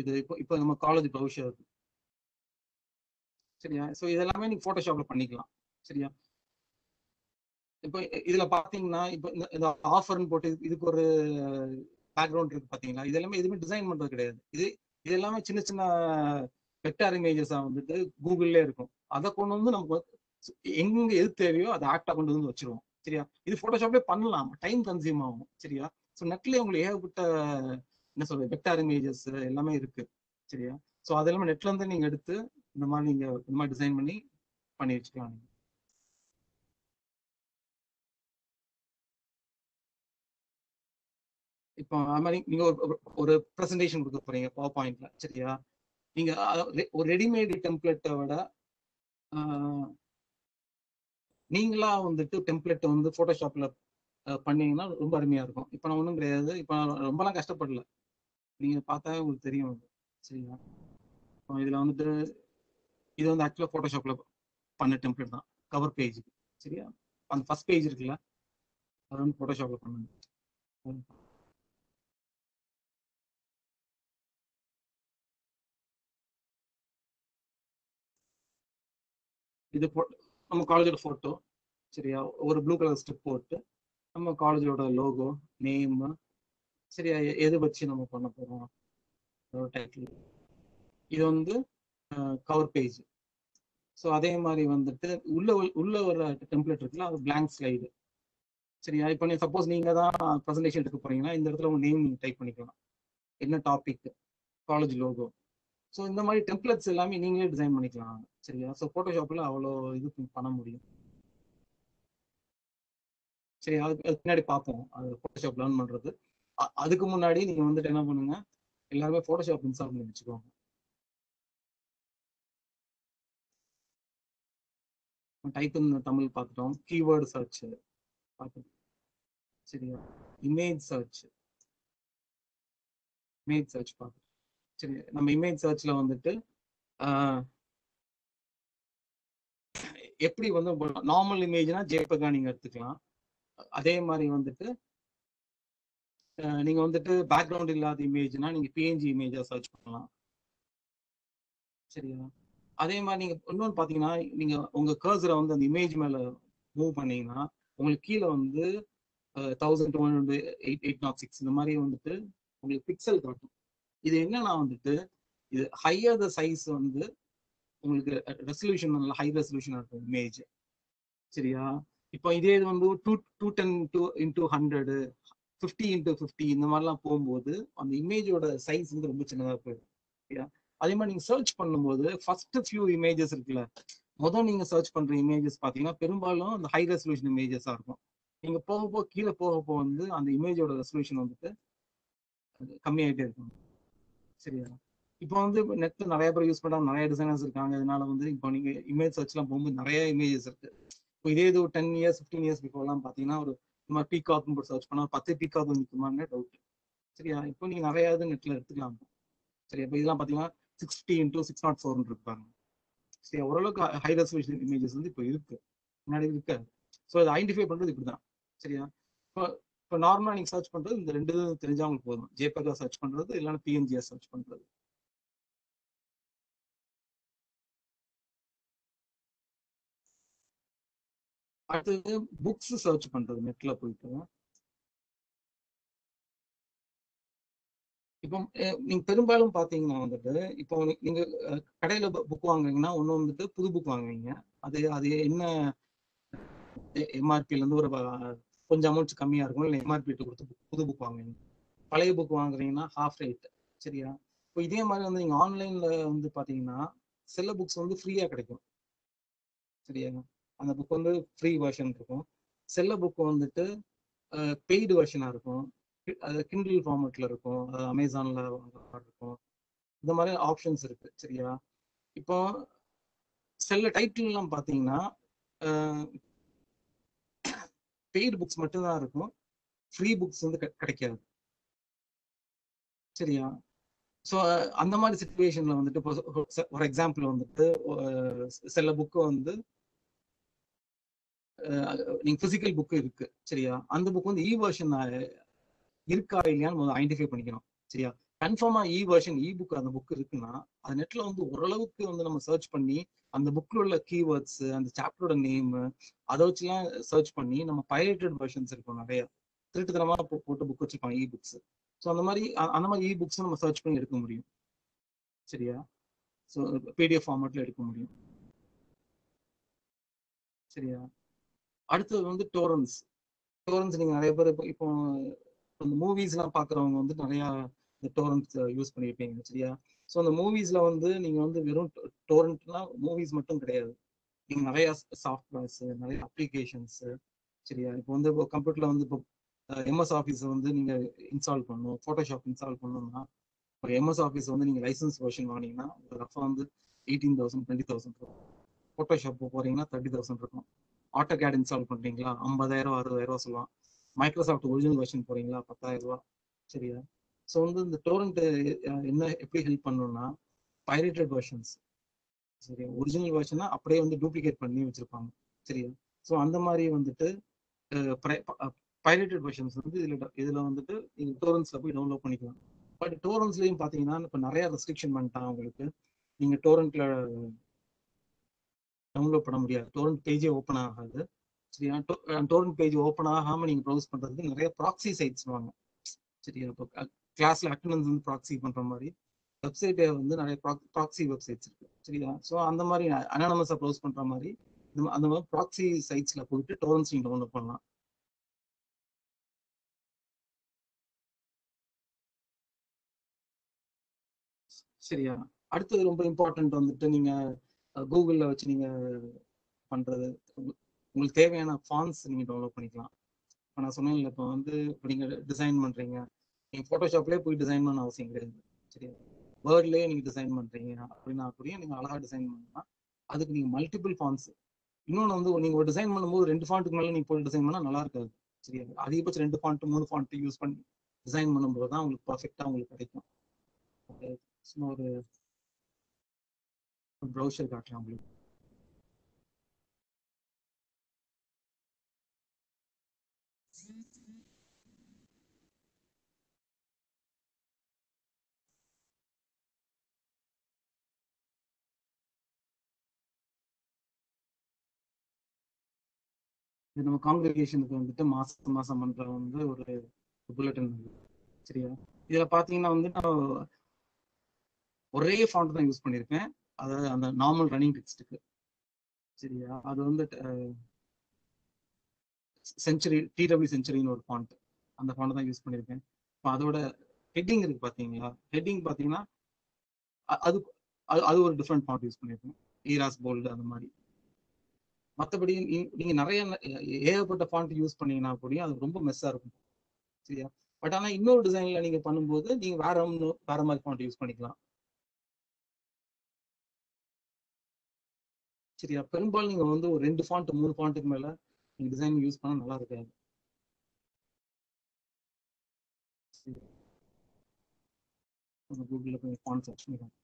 இது இப்போ இப்போ நம்ம காலேஜ் ப்ரௌஷர் சரியா? ஸோ இதெல்லாமே நீங்க போட்டோஷாப்ல பண்ணிக்கலாம். சரியா? இப்போ இதுல பாத்தீங்கன்னா இப்போ இந்த ஆஃபர்னு போட்டு இதுக்கு ஒரு பேக்ரவுண்ட் இருக்கு பாத்தீங்களா? இது எல்லாமே எதுவுமே டிசைன் பண்றது கிடையாது. இது இது எல்லாமே சின்ன சின்ன வெக்டார் இமேஜஸா வந்துட்டு கூகுள்ல இருக்கும். அதை கொண்டு வந்து நமக்கு வந்து எங்க எது தேவையோ அதை ஆக்டா கொண்டு வந்து வச்சிருவோம். சரியா? இது போட்டோஷாப்லேயே பண்ணலாம். டைம் கன்சியூம் ஆகும். சரியா? ஸோ நெட்ல உங்களுக்கு ஏகப்பட்ட என்ன சொல்றது வெக்டார் இமேஜஸ் எல்லாமே இருக்கு. சரியா? ஸோ அது எல்லாமே நெட்ல இருந்து நீங்க எடுத்து இந்த மாதிரி நீங்க இந்த மாதிரி டிசைன் பண்ணி பண்ணி வச்சுக்கலாம் நீங்க. இப்போ அது மாதிரி நீங்க ஒரு ஒரு- ப்ரெசன்டேஷன் கொடுக்க போறீங்க பவர் பாயிண்ட்ல சரியா? நீங்க ஒரு ரெடிமேட் டெம்ப்ளேட்டை விட நீங்களா வந்துட்டு டெம்ப்ளேட் வந்து போட்டோஷாப்ல பண்ணீங்கன்னா ரொம்ப அருமையா இருக்கும். இப்போ நான் ஒன்றும் கிடையாது. இப்போ நான் ரொம்பலாம் கஷ்டப்படல. நீங்க பார்த்தா உங்களுக்கு தெரியும் அது. சரியா? இப்போ இதுல வந்துட்டு இது வந்து ஆக்சுவலாக ஃபோட்டோஷாப்ல பண்ண டெம்ப்ளேட் தான். கவர் பேஜ் சரியா? அந்த ஃபர்ஸ்ட் பேஜ் இருக்குல்ல அது வந்து ஃபோட்டோஷாப்ல பண்ணுங்க இது pho- நம்ம காலேஜோட ஃபோட்டோ சரியா? ஒரு ப்ளூ கலர் ஸ்டிப் போட்டு நம்ம காலேஜோட லோகோ நேம் சரியா? எதை வச்சு நம்ம பண்ண போறோம்? டைட்டில் இது வந்து கவர் பேஜ் ஸோ அதே மாதிரி வந்துட்டு உள்ள உள்ள வர டெம்ப்ளேட் இருக்குல்ல அது பிளாங்க் ஸ்லைடு சரியா? இப்போ நீ சப்போஸ் நீங்க தான் ப்ரெசன்டேஷன் எடுக்க போறீங்கன்னா இந்த இடத்துல உங்க நேம் டைப் பண்ணிக்கலாம். என்ன டாபிக் காலேஜ் லோகோ ஸோ இந்த மாதிரி டெம்ப்ளெட்ஸ் எல்லாமே நீங்களே டிசைன் பண்ணிக்கலாம். சரியா? ஸோ ஃபோட்டோஷாப்பில் அவ்வளோ இது பண்ண முடியும். சரி அதுக்கு அதுக்கு பின்னாடி பார்ப்போம். அது ஃபோட்டோஷாப் லேர்ன் பண்றது. அதுக்கு முன்னாடி நீங்க வந்துட்டு என்ன பண்ணுங்க? எல்லாருமே ஃபோட்டோஷாப் இன்ஸ்டால் பண்ணி வச்சுக்கோங்க. டைப் தமிழ் பார்த்துட்டோம். கீவேர்டு சர்ச் பார்த்துட்டோம். சரியா? இமேஜ் சர்ச் இமேஜ் சர்ச் பார்த்துட்டோம். சரி நம்ம இமேஜ் சர்ச்ல வந்துட்டு ஆஹ், எப்படி வந்து நார்மல் இமேஜ்னா ஜேபகா நீங்க எடுத்துக்கலாம். அதே மாதிரி வந்துட்டு நீங்க வந்துட்டு பேக்ரவுண்ட் இல்லாத இமேஜ்னா நீங்க பிஎன்ஜி இமேஜா சர்ச் பண்ணலாம். சரியா? அதே மாதிரி நீங்க இன்னொன்று பாத்தீங்கன்னா நீங்க உங்க கர்சரை வந்து அந்த இமேஜ் மேல மூவ் பண்ணீங்கன்னா உங்களுக்கு கீழே வந்து thousand two hundred eight eight not six இந்த மாதிரி வந்துட்டு உங்களுக்கு பிக்சல் காட்டும். இது என்னன்னா வந்துட்டு இது ஹையர் த சைஸ் வந்து உங்களுக்கு ரெசல்யூஷன் நல்ல ஹை ரெசல்யூஷன் இருக்கும் இமேஜ் சரியா? இப்போ இதே இது வந்து two two ten two into hundred fifty into fifty இந்த மாதிரிலாம் போகும்போது அந்த இமேஜோட சைஸ் வந்து ரொம்ப சின்னதாக போயிடும். சரியா? அதே மாதிரி நீங்கள் சர்ச் பண்ணும்போது ஃபர்ஸ்ட் ஃபியூ இமேஜஸ் இருக்குல்ல முதல் நீங்கள் சர்ச் பண்ணுற இமேஜஸ் பார்த்தீங்கன்னா பெரும்பாலும் அந்த ஹை ரெசல்யூஷன் இமேஜஸாக இருக்கும். நீங்கள் போக போக கீழே போக போக வந்து அந்த இமேஜோட ரெசல்யூஷன் வந்துட்டு கம்மியாகிட்டே இருக்கும். சரியா? இப்போ வந்து நெட்ல நிறைய பேர் யூஸ் பண்றாங்க நிறைய டிசைனர்ஸ் இருக்காங்க. அதனால வந்து இப்போ நீங்க இமேஜ் சர்ச்லாம் போகும்போது நிறைய இமேஜஸ் இருக்கு. இப்போ இதே இது ஒரு டென் இயர்ஸ் ஃபிஃப்டீன் இயர்ஸ் பிஃபோர்லாம் பார்த்தீங்கன்னா ஒரு இந்த மாதிரி போட்டு சர்ச் பண்ணா பத்து பீகாக் நிற்குமான்னு டவுட் சரியா? இப்போ நீங்க நிறைய இது நெட்ல எடுத்துக்கலாம். சரி இப்போ இதெல்லாம் பார்த்தீங்கன்னா சிக்ஸ்டி இன்டூ சிக்ஸ் நாட் ஃபோர்னு இருப்பாங்க. சரி ஓரளவுக்கு ஹை ரெசல்யூஷன் இமேஜஸ் வந்து இப்போ இருக்கு. முன்னாடி இருக்காது. ஸோ அதை ஐடென்டிஃபை பண்றது இப்படிதான். சரியா? இப்போ இப்போ நார்மலா நீங்க சர்ச் பண்றது இந்த ரெண்டு இது தெரிஞ்சா உங்களுக்கு போதும். ஜேபகா சர்ச் பண்றது இல்லைன்னா பிஎன்ஜியா சர்ச் பண்றது. அடுத்தது புக்ஸ் சர்ச் பண்றது நெட்ல போயிட்டு. இப்போ நீங்க பெரும்பாலும் பாத்தீங்கன்னா வந்துட்டு இப்போ நீ- நீங்க கடையில புக் வாங்குறீங்கன்னா ஒண்ணு வந்துட்டு புது புக் வாங்குவீங்க அது அது என்ன எம்ஆர்பில இருந்து ஒரு கொஞ்சம் அமௌண்ட் கம்மியா இருக்கும். இல்லை எம்ஆர்பி கொடுத்து புது புக் வாங்குவீங்க. பழைய புக் வாங்குறீங்கன்னா ஹாஃப் ரேட் சரியா? இப்போ இதே மாதிரி வந்து நீங்க ஆன்லைன்ல வந்து பாத்தீங்கன்னா சில புக்ஸ் வந்து ஃப்ரீயா கிடைக்கும். சரியா? அந்த புக் வந்து ஃப்ரீ வெர்ஷன் இருக்கும். சில புக் வந்துட்டு பெய்டு வெர்ஷனா இருக்கும். அது கிண்டில் ஃபார்மேட்ல இருக்கும். அது அமேசான்ல இருக்கும். இந்த மாதிரி ஆப்ஷன்ஸ் இருக்கு. சரியா? இப்போ சில டைட்டில் எல்லாம் பாத்தீங்கன்னா பெய்டு புக்ஸ் மட்டும்தான் இருக்கும். ஃப்ரீ புக்ஸ் வந்து கிடைக்காது. சரியா? ஸோ அந்த மாதிரி சுச்சுவேஷன்ல வந்துட்டு ஒரு எக்ஸாம்பிள் வந்துட்டு சில புக்கு வந்து நீங்க பிசிக்கல் புக் இருக்கு சரியா? அந்த புக் வந்து இ வெர்ஷன் இருக்கா இல்லையான்னு முதல்ல ஐடென்டிஃபை பண்ணிக்கணும் சரியா? கன்ஃபார்மா இ வெர்ஷன் இ புக் அந்த புக் இருக்குன்னா அது நெட்ல வந்து ஓரளவுக்கு வந்து நம்ம சர்ச் பண்ணி அந்த புக்ல உள்ள கீவேர்ட்ஸ் அந்த சாப்டரோட நேம் அதை வச்சுலாம் சர்ச் பண்ணி நம்ம பைரேட்டட் வெர்ஷன்ஸ் இருக்கும் நிறைய. திருட்டுத்தனமா போ- போட்டு புக் வச்சிருப்பாங்க இ புக்ஸ் ஸோ அந்த மாதிரி அந்த மாதிரி இ புக்ஸ் நம்ம சர்ச் பண்ணி எடுக்க முடியும். சரியா? ஸோ பிடிஎஃப் ஃபார்மேட்ல எடுக்க முடியும். சரியா? அடுத்தது வந்து டோரன்ஸ் டோரன்ஸ் நீங்க நிறைய பேர் இப்போ இப்போ இந்த மூவிஸ்லாம் பாக்குறவங்க வந்து நிறைய இந்த டோரன்ஸ் யூஸ் பண்ணியிருப்பீங்க சரியா? ஸோ அந்த மூவிஸ்ல வந்து நீங்க வந்து வெறும் டோரண்ட்னா மூவிஸ் மட்டும் கிடையாது. நீங்க நிறைய சாஃப்ட்வேர்ஸ் நிறைய அப்ளிகேஷன்ஸ் சரியா இப்போ வந்து இப்போ கம்ப்யூட்டர்ல வந்து இப்போ எம்எஸ் ஆஃபீஸ் வந்து நீங்க இன்ஸ்டால் பண்ணணும் ஃபோட்டோஷாப் இன்ஸ்டால் பண்ணணும்னா ஒரு எம்எஸ் ஆஃபீஸ் வந்து நீங்க லைசன்ஸ் வெர்ஷன் வாங்கினீங்கன்னா ரஃபா வந்து எயிட்டீன் தௌசண்ட் டுவெண்ட்டி தௌசண்ட் இருக்கும். ஃபோட்டோஷாப் போறீங்கன்னா தேர்ட்டி தௌசண்ட் இருக்கும். ஆட்டோ கேட் இன்ஸ்டால் பண்றீங்களா? ஐம்பதாயிரம் அறுபதாயிரம் ரூபா சொல்லுவான். மைக்ரோசாஃப்ட் ஒரிஜினல் வெர்ஷன் போறீங்களா? பத்தாயிரம் ரூபா சரியா? ஸோ வந்து இந்த டோரண்ட் என்ன எப்படி ஹெல்ப் பண்ணணும்னா பைரேட்டட் வெர்ஷன்ஸ் சரி ஒரிஜினல் வெர்ஷனை அப்படியே வந்து டூப்ளிகேட் பண்ணி வச்சிருப்பாங்க. சரியா? ஸோ அந்த மாதிரி வந்துட்டு பைரேட்டட் வெர்ஷன்ஸ் வந்து இதில் இதில் வந்துட்டு நீங்கள் டோரன்ஸில் போய் டவுன்லோட் பண்ணிக்கலாம். பட் டோரன்ஸ்லையும் பார்த்தீங்கன்னா இப்போ நிறைய ரெஸ்ட்ரிக்ஷன் பண்ணிட்டான் உங்களுக்கு. நீங்கள் டோரண்ட்ல டவுன்லோட் பண்ண முடியாது. டோரண்ட் பேஜே ஓப்பன் ஆகாது. சரியா? டோரண்ட் பேஜ் ஓப்பன் ஆகாமல் நீங்கள் ப்ரௌஸ் பண்ணுறதுக்கு நிறைய ப்ராக்ஸி சைட்ஸ் வாங்க. சரியா? இப்போ கிளாஸ்ல அட்டண்டன்ஸ் வந்து ப்ராக்ஸி பண்ற மாதிரி. வெப்சைட் வந்து நிறைய ப்ராக்ஸி வெப்சைட்ஸ் இருக்கு. சரியா ஸோ அந்த மாதிரி அனானமஸா ப்ரௌஸ் பண்ற மாதிரி இந்த- அந்த மாதிரி ப்ராக்ஸி சைட்ஸ்ல போயிட்டு டோரன்ஸ் நீங்க டவுன்லோட் பண்ணலாம். சரியா? அடுத்தது ரொம்ப இம்பார்ட்டன்ட் வந்துட்டு நீங்க கூகுள்ல வச்சு நீங்க பண்றது உங்களுக்கு தேவையான ஃபான்ஸ் நீங்க டவுன்லோட் பண்ணிக்கலாம். இப்போ நான் சொன்னேன்ல இப்போ வந்து இப்போ நீங்க டிசைன் பண்றீங்க. நீங்க ஃபோட்டோஷாப்லேயே போய் டிசைன் பண்ண அவசியம் கிடையாது. சரியா? வேர்ட்லயே நீங்க டிசைன் பண்றீங்க அப்படின்னா கூட நீங்க அழகா டிசைன் பண்ணலாம். அதுக்கு நீங்க மல்டிபிள் ஃபான்ஸ் இன்னொன்று வந்து நீங்க ஒரு டிசைன் பண்ணும்போது ரெண்டு ஃபாண்ட்டுக்கு மேலே நீங்க போய் டிசைன் பண்ணா நல்லா இருக்காது. சரியா? அதிகபட்சம் ரெண்டு ஃபாண்ட் மூணு ஃபாண்ட் யூஸ் பண்ணி டிசைன் பண்ணும்போது தான் உங்களுக்கு பர்ஃபெக்டா உங்களுக்கு கிடைக்கும். சும்மா ஒரு ப்ரௌசர் காட்டலாம் உங்களுக்கு. இது நம்ம காங்கிரிகேஷனுக்கு வந்துட்டு மாசம் மாசம் பண்ற வந்து ஒரு புல்லட்டின் சரியா? இதுல பாத்தீங்கன்னா வந்து நான் ஒரே ஃபாண்ட் தான் யூஸ் பண்ணியிருக்கேன் அதாவது அந்த நார்மல் ரன்னிங் டெக்ஸ்ட்டுக்கு சரியா? அது வந்து செஞ்சுரி டிடபிள்யூ செஞ்சுரின்னு ஒரு ஃபாண்ட் அந்த ஃபாண்ட் தான் யூஸ் பண்ணியிருக்கேன் இப்போ அதோட ஹெட்டிங் இருக்கு பார்த்தீங்களா ஹெட்டிங் பாத்தீங்கன்னா அது அது- அது ஒரு டிஃப்ரெண்ட் ஃபாண்ட் யூஸ் பண்ணியிருக்கேன் ஈராஸ் போல்டு அந்த மாதிரி. மற்றபடி நீங்க நிறைய ஏகப்பட்ட ஃபாண்ட் யூஸ் பண்ணீங்கன்னா கூடயும் அது ரொம்ப மெஸ்ஸா இருக்கும். சரியா? பட் ஆனா இன்னொரு டிசைன்ல நீங்க பண்ணும்போது நீங்க வேற வேற மாதிரி ஃபாண்ட் யூஸ் பண்ணிக்கலாம். சரியா? பெரும்பாலும் நீங்க வந்து ஒரு ரெண்டு ஃபாண்ட் மூணு ஃபாண்ட்டுக்கு மேல நீங்க டிசைன் யூஸ் பண்ணா நல்லா இருக்காது. கூகுளில் போய் ஃபாண்ட் சர்ச் பண்ணிக்கலாம்.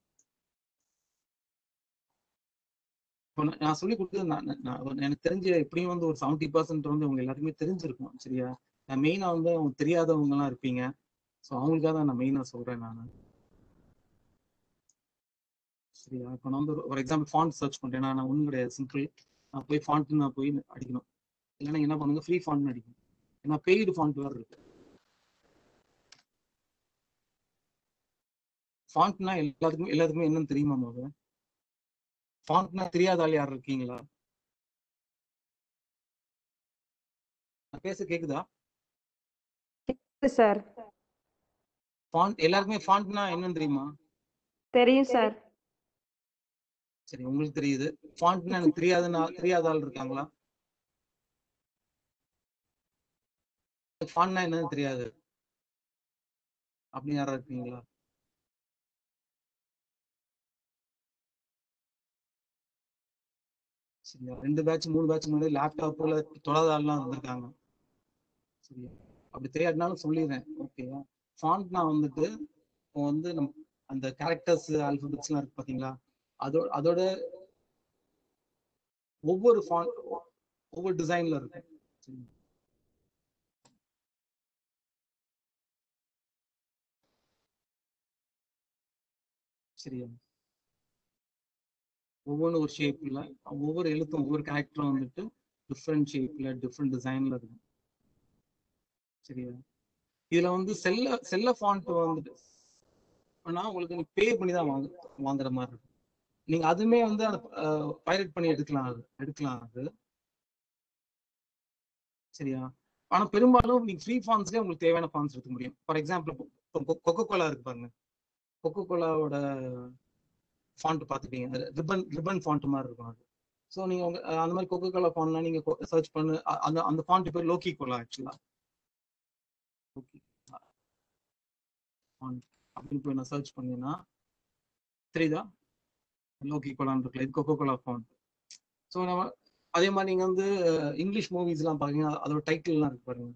நான் நான் சொல்லி கொடுத்தது நான் நான் எனக்கு தெரிஞ்ச எப்படியும் வந்து ஒரு செவன்டி பர்சன்ட் வந்து உங்க எல்லாருக்குமே தெரிஞ்சிருக்கும் சரியா? நான் மெயினா வந்து அவங்க தெரியாதவங்க எல்லாம் இருப்பீங்க. ஸோ அவங்களுக்காக தான் நான் மெயினா சொல்றேன் நான். சரியா? இப்போ நான் வந்து ஒரு எக்ஸாம்பிள் ஃபாண்ட் சர்ச் பண்றேன். நான் ஒன்றும் கிடையாது சிம்பிள் நான் போய் ஃபாண்ட் நான் போய் அடிக்கணும். இல்லைன்னா என்ன பண்ணுங்க? ஃப்ரீ ஃபாண்ட் அடிக்கணும். ஏன்னா பெய்டு ஃபாண்ட் வேறு இருக்கு. ஃபாண்ட்னா எல்லாத்துக்குமே எல்லாத்துக்குமே என்னன்னு தெரியுமா முதல்ல ஃபாண்ட்னா தெரியாத ஆள் யார் இருக்கீங்களா? பேச கேக்குதா? சார். ஃபாண்ட் எல்லாருக்குமே ஃபாண்ட்னா என்னன்னு தெரியுமா? தெரியும் சார். சரி உங்களுக்கு தெரியுது. ஃபாண்ட்னா எனக்கு தெரியாதுன்னு தெரியாத ஆள் இருக்காங்களா? ஃபாண்ட்னா என்னன்னு தெரியாது. அப்படி யாரா இருக்கீங்களா? சரியா ரெண்டு பேட்ச் மூணு பேட்ச் முன்னாடி லேப்டாப்ல தொடாத ஆள்லாம் வந்திருக்காங்க. சரியா? அப்படி தெரியாதுனாலும் சொல்லிடுறேன். ஓகேவா ஃபாண்ட்னா வந்துட்டு இப்போ வந்து நம் அந்த கேரக்டர்ஸ் ஆல்பபெட்ஸ்லாம் இருக்கு பாத்தீங்களா? அதோட அதோட ஒவ்வொரு ஃபாண்ட் ஒவ்வொரு டிசைன்ல இருக்கும் சரியா? ஒவ்வொன்று ஒரு ஷேப்பில் ஒவ்வொரு எழுத்தும் ஒவ்வொரு கேரக்டரும் வந்துட்டு டிஃப்ரெண்ட் ஷேப்ல டிஃப்ரெண்ட் டிசைன்ல இருக்கும். சரியா? இதுல வந்து செல்ல செல்ல ஃபாண்ட் வந்துட்டு ஆனா உங்களுக்கு நீ பே பண்ணி தான் வாங்க வாங்குற மாதிரி இருக்கும். நீங்க அதுவுமே வந்து பைரட் பண்ணி எடுக்கலாம் அது எடுக்கலாம் அது. சரியா? ஆனா பெரும்பாலும் நீங்க ஃப்ரீ ஃபான்ஸ்லேயே உங்களுக்கு தேவையான ஃபான்ஸ் எடுக்க முடியும். ஃபார் எக்ஸாம்பிள் கொக்கோ கோலா இருக்கு பாருங்க. கொக்கோ கோலாவோட ஃபாண்ட் பார்த்துப்பீங்க. ரிப்பன் ரிப்பன் ஃபாண்ட் மாதிரி இருக்கும் அது. ஸோ நீங்கள் உங்க அந்த மாதிரி கொக்கோ கோலா ஃபாண்ட்லாம் நீங்கள் சர்ச் பண்ணு. அந்த அந்த ஃபாண்ட் பேர் லோக்கி கோலா ஆக்சுவலா ஓகே ஃபாண்ட் அப்படின்னு போய் நான் சர்ச் பண்ணேன்னா தெரியுதா? லோக்கி கோலான்னு இருக்குல்ல இது கொக்கோ கோலா ஃபாண்ட் ஸோ நம்ம அதே மாதிரி நீங்கள் வந்து இங்கிலீஷ் மூவிஸ்லாம் பாருங்க அதோட டைட்டில்லாம் இருக்கு பாருங்க.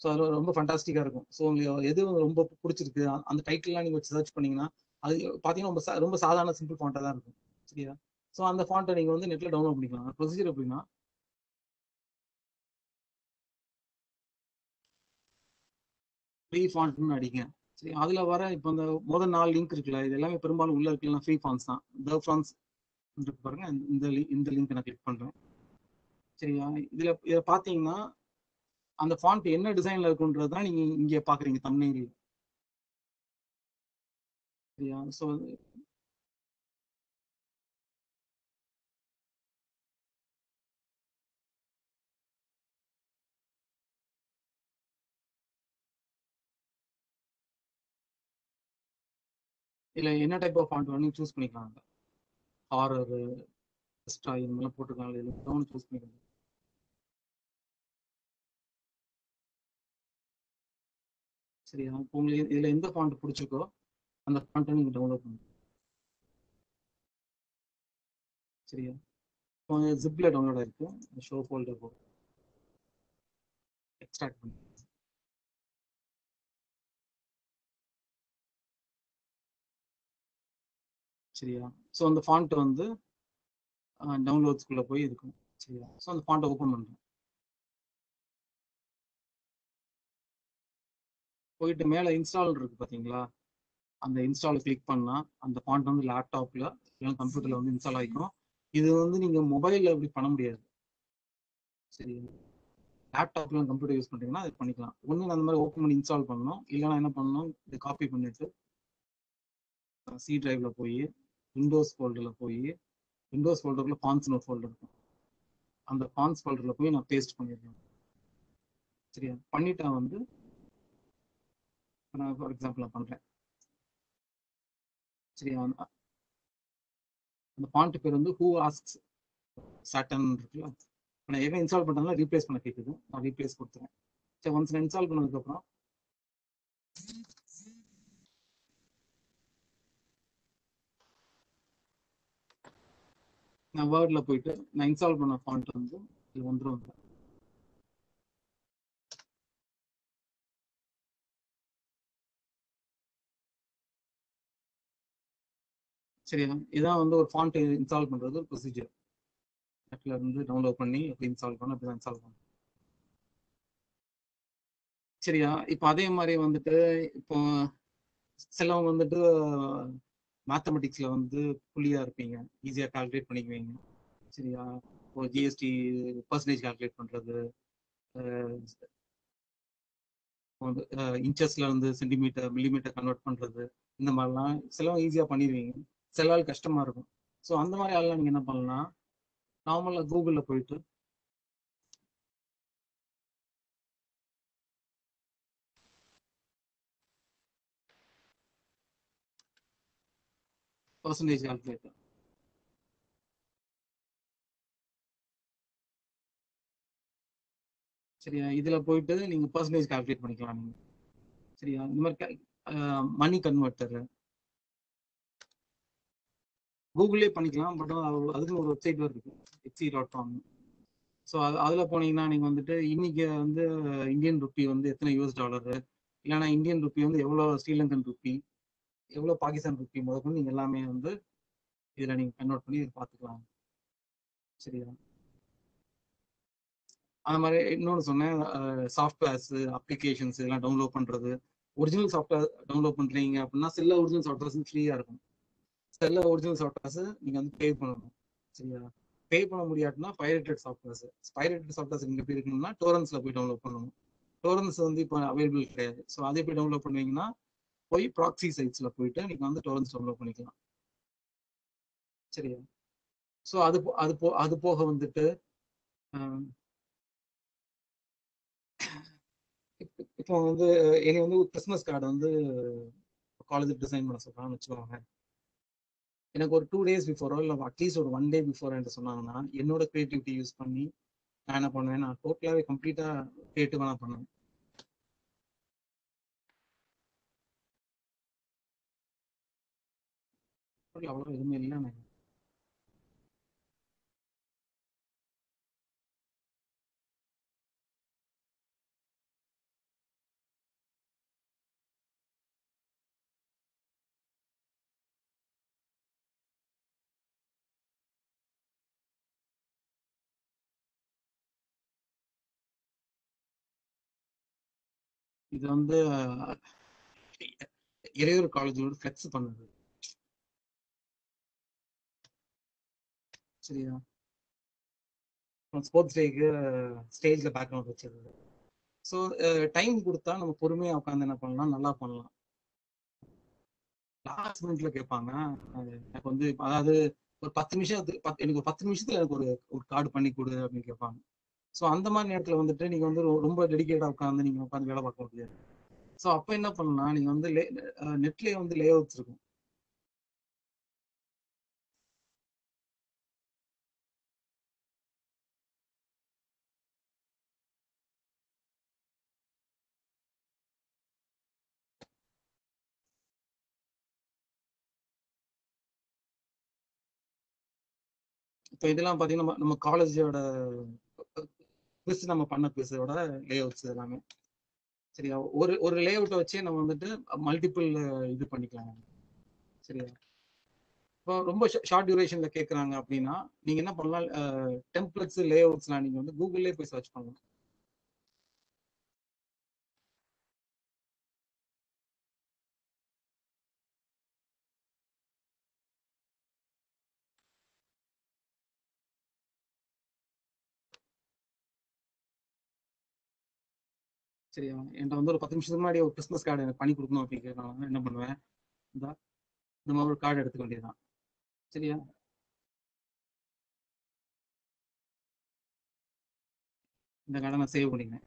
ஸோ அது ரொம்ப ஃபண்டாஸ்டிக்காக இருக்கும். ஸோ உங்களுக்கு எது ரொம்ப பிடிச்சிருக்கு அந்த டைட்டில்லாம் நீங்கள் சர்ச் பண்ணீங்கன்னா அது பார்த்தீங்கன்னா ரொம்ப சா- ரொம்ப சாதாரண சிம்பிள் ஃபாண்ட்டாக தான் இருக்கும். சரியா? ஸோ அந்த ஃபாண்ட்டை நீங்கள் வந்து நெட்டில் டவுன்லோட் பண்ணிக்கலாம். ப்ரொசீஜர் எப்படின்னா ஃப்ரீ ஃபாண்ட்னு அடிங்க. சரி அதில் வர இப்போ இந்த முதல் நாலு லிங்க் இருக்குல்ல இது எல்லாமே பெரும்பாலும் உள்ள இருக்கலாம் ஃப்ரீ ஃபாண்ட்ஸ் தான். த ஃபாண்ட்ஸ் பாருங்க இந்த- இந்த இந்த லிங்க் நான் கிளிக் பண்ணுறேன் சரியா? இதில் இதை பார்த்தீங்கன்னா அந்த ஃபாண்ட் என்ன டிசைனில் இருக்குன்றது தான் நீங்கள் இங்கே பார்க்குறீங்க தமிழ்ல Yeah, so இதுல என்ன டைப் ஆஃப் ஃபாண்ட் வேணும் சூஸ் பண்ணிக்கலாம். ஹாரர் எக்ஸ்ட்ரா இது மாதிரிலாம் போட்டுக்கலாம். இதுல டவுன் சூஸ் பண்ணிக்கலாம். சரியா உங்களுக்கு இதுல எந்த ஃபாண்ட் பிடிச்சிருக்கோ அந்த ஃபாண்ட்டை நீங்கள் டவுன்லோட் பண்ணுங்க சரியா? இப்போ ஜிப்ல டவுன்லோட் ஆயிருக்கு. ஷோ ஃபோல்டர் போ எக்ஸ்ட்ராக்ட் பண்ணி சரியா? ஸோ அந்த ஃபாண்ட் வந்து டவுன்லோட்ஸ்குள்ளே போய் இருக்கும். சரியா? ஸோ அந்த ஃபாண்ட்டை ஓப்பன் பண்ணுறோம் போயிட்டு மேலே இன்ஸ்டால் இருக்கு பார்த்தீங்களா அந்த இன்ஸ்டால் கிளிக் பண்ணா அந்த ஃபாண்ட் வந்து லேப்டாப்ல இல்லைன்னா கம்ப்யூட்டர்ல வந்து இன்ஸ்டால் ஆகிக்கும் இது வந்து நீங்க மொபைல்ல இப்படி பண்ண முடியாது. சரி. லேப்டாப்ல கம்ப்யூட்டர் யூஸ் பண்றீங்கன்னா அது பண்ணிக்கலாம். ஒண்ணு அந்த மாதிரி ஓப்பன் பண்ணி இன்ஸ்டால் பண்ணணும். இல்லைன்னா என்ன பண்ணணும்? இதை காப்பி பண்ணிட்டு சி டிரைவ்ல போய் விண்டோஸ் ஃபோல்டர்ல போய் விண்டோஸ் ஃபோல்டர்ல ஃபான்ஸ்னு ஒரு ஃபோல்டர் இருக்கும். அந்த ஃபான்ஸ் ஃபோல்டர்ல போய் நான் பேஸ்ட் பண்ணிடுறேன் சரியா? பண்ணிட்டா வந்து நான் ஃபார் எக்ஸாம்பிள் நான் பண்றேன். சரியா uh, அந்த- பாண்ட் பேர் வந்து ஹூ ஆஸ்க்ஸ் சாட்டன் இருக்குல்ல. இப்போ நான் எவன் இன்ஸ்டால் பண்ணாலும் ரீப்ளேஸ் பண்ண கேட்குது நான் ரீப்ளேஸ் கொடுத்துறேன். சரி ஒன்ஸ் நான் இன்ஸ்டால் பண்ணதுக்கப்புறம். நான் வேர்டில் போயிட்டு நான் இன்ஸ்டால் பண்ண ஃபாண்ட் வந்து இது வந்துடும் சரியா? இதான் வந்து ஒரு ஃபாண்ட் இன்ஸ்டால் பண்றது ஒரு ப்ரொசீஜர் நெட்ல இருந்து டவுன்லோட் பண்ணி எப்படி இன்ஸ்டால் பண்ண அப்படி இன்ஸ்டால் பண்ண. சரியா? இப்போ அதே மாதிரி வந்துட்டு இப்போ சிலவங்க வந்துட்டு மேத்தமெட்டிக்ஸ்ல வந்து புள்ளியா இருப்பீங்க. ஈஸியா கால்குலேட் பண்ணிக்குவீங்க. சரியா? இப்போ ஜிஎஸ்டி பர்சன்டேஜ் கால்குலேட் பண்றது இன்ச்சஸ்ல இருந்து சென்டிமீட்டர் மில்லிமீட்டர் கன்வெர்ட் பண்றது இந்த மாதிரிலாம் சிலவங்க ஈஸியா பண்ணிடுவீங்க சில ஆள் கஷ்டமா இருக்கும். ஸோ அந்த மாதிரி ஆள்லாம் நீங்க என்ன பண்ணலாம் நார்மலா கூகுள்ல போயிட்டு பர்சன்டேஜ் கால்குலேட்டர் சரியா? இதுல போயிட்டு நீங்க பர்சன்டேஜ் கால்குலேட் பண்ணிக்கலாம் நீங்க. சரியா? இந்த மாதிரி மணி கன்வெர்ட்டர் கூகுளே பண்ணிக்கலாம் பட் அதுக்குன்னு ஒரு வெப்சைட் இருக்கு. எக்ஸி டாட் காம் ஸோ அது அதில் போனீங்கன்னா நீங்கள் வந்துட்டு இன்னைக்கு வந்து இந்தியன் ருப்பி வந்து எத்தனை யூஎஸ் டாலரு இல்லைன்னா இந்தியன் ருப்பி வந்து எவ்வளோ ஸ்ரீலங்கன் ருப்பி எவ்வளோ பாகிஸ்தான் ருப்பி முதற்கொண்டு நீங்கள் எல்லாமே வந்து இதில் நீங்கள் கன்வெர்ட் பண்ணி இதை பார்த்துக்கலாம். சரியா? அந்த மாதிரி இன்னொன்று சொன்னேன் சாஃப்ட்வேர்ஸ் அப்ளிகேஷன்ஸ் இதெல்லாம் டவுன்லோட் பண்ணுறது ஒரிஜினல் சாஃப்ட்வேர் டவுன்லோட் பண்ணுறீங்க அப்படின்னா சில ஒரிஜினல் சாஃப்ட்வேர்ஸ் ஃப்ரீயாக இருக்கும். செல்ல ஒரிஜினல் சாஃப்ட்வேர்ஸ் நீங்கள் வந்து பே பண்ணணும். சரியா? பே பண்ண முடியாதுன்னா பைரேட்டட் சாஃப்ட்வேர்ஸ் பைரேட்டட் சாஃப்ட்வேர்ஸ் நீங்கள் எப்படி இருக்கணும்னா டோரன்ஸில் போய் டவுன்லோட் பண்ணணும். டோரன்ஸ் வந்து இப்போ அவைலபிள் கிடையாது. ஸோ அதை எப்படி டவுன்லோட் பண்ணுவீங்கன்னா போய் ப்ராக்சி சைட்ஸ்ல போயிட்டு நீங்கள் வந்து டோரன்ஸ் டவுன்லோட் பண்ணிக்கலாம். சரியா? ஸோ அது அது போ அது போக வந்துட்டு இப்போ வந்து என்னை வந்து ஒரு கிறிஸ்மஸ் கார்டு வந்து காலேஜ் டிசைன் பண்ண சொல்றான்னு வச்சுக்கோங்க எனக்கு ஒரு டூ டேஸ் பிஃபோரோ இல்லை அட்லீஸ்ட் ஒரு ஒன் டே பிஃபோர் என்று சொன்னாங்கன்னா என்னோட கிரியேட்டிவிட்டி யூஸ் பண்ணி நான் என்ன பண்ணுவேன் நான் டோட்டலாகவே கம்ப்ளீட்டாக கிரியேட்டிவாக நான் பண்ணுவேன். அவ்வளோ எதுவுமே இல்லை எனக்கு. இது வந்து இறையூர் காலேஜோட ஃபிளெக்ஸ் பண்ணுது. சரியா? ஸ்போர்ட்ஸ் டேக்கு ஸ்டேஜ்ல பேக்ரவுண்ட் வச்சிருது. ஸோ டைம் கொடுத்தா நம்ம பொறுமையா உட்காந்து என்ன பண்ணலாம்? நல்லா பண்ணலாம். லாஸ்ட் மினிட்ல கேட்பாங்க எனக்கு வந்து அதாவது ஒரு பத்து நிமிஷத்துக்கு எனக்கு ஒரு பத்து நிமிஷத்துல எனக்கு ஒரு ஒரு கார்டு பண்ணி கொடு அப்படின்னு கேட்பாங்க ஸோ அந்த மாதிரி நேரத்துல வந்துட்டு நீங்க வந்து ரொம்ப டெடிகேட்டா உட்காந்து நீங்க உட்காந்து வேலை பார்க்க முடியாது. ஸோ அப்போ என்ன பண்ணலாம் நீங்க வந்து நெட்லயே வந்து லே அவுட்ஸ் இருக்கும். இப்போ இதெல்லாம் பார்த்தீங்கன்னா நம்ம நம்ம காலேஜோட குவிஸ் நம்ம பண்ண பீஸோட லே அவுட்ஸ் எல்லாமே. சரியா? ஒரு ஒரு லே அவுட்டை வச்சே நம்ம வந்துட்டு மல்டிபிள் இது பண்ணிக்கலாம். சரியா? இப்போ ரொம்ப ஷார்ட் டியூரேஷன்ல கேட்குறாங்க அப்படின்னா நீங்க என்ன பண்ணலாம்? டெம்ப்ளெட்ஸ் லே அவுட்ஸ்லாம் நீங்க வந்து கூகுள்லேயே போய் சர்ச் பண்ணலாம். சரியா என்கிட்ட வந்து ஒரு பத்து நிமிஷத்துக்கு முன்னாடி ஒரு கிறிஸ்மஸ் கார்டு எனக்கு பண்ணி கொடுக்கணும் அப்படின்னு நான் என்ன பண்ணுவேன்? இந்த இந்த மாதிரி ஒரு கார்டு எடுத்துக்க வேண்டியதுதான். சரியா? இந்த கார்டை நான் சேவ் பண்ணிக்கிறேன்.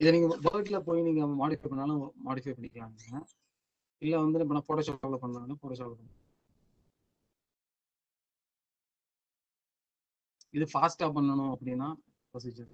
இதை நீங்க வேர்ட்ல போய் நீங்க மாடிஃபை பண்ணாலும் மாடிஃபை பண்ணிக்கலாங்க இல்ல வந்து இப்போ நான் ஃபோட்டோஷாப்ல பண்ணாலும் ஃபோட்டோஷாப்ல பண்ணலாம். இது ஃபாஸ்டா பண்ணணும் அப்படின்னா ப்ரொசீஜர்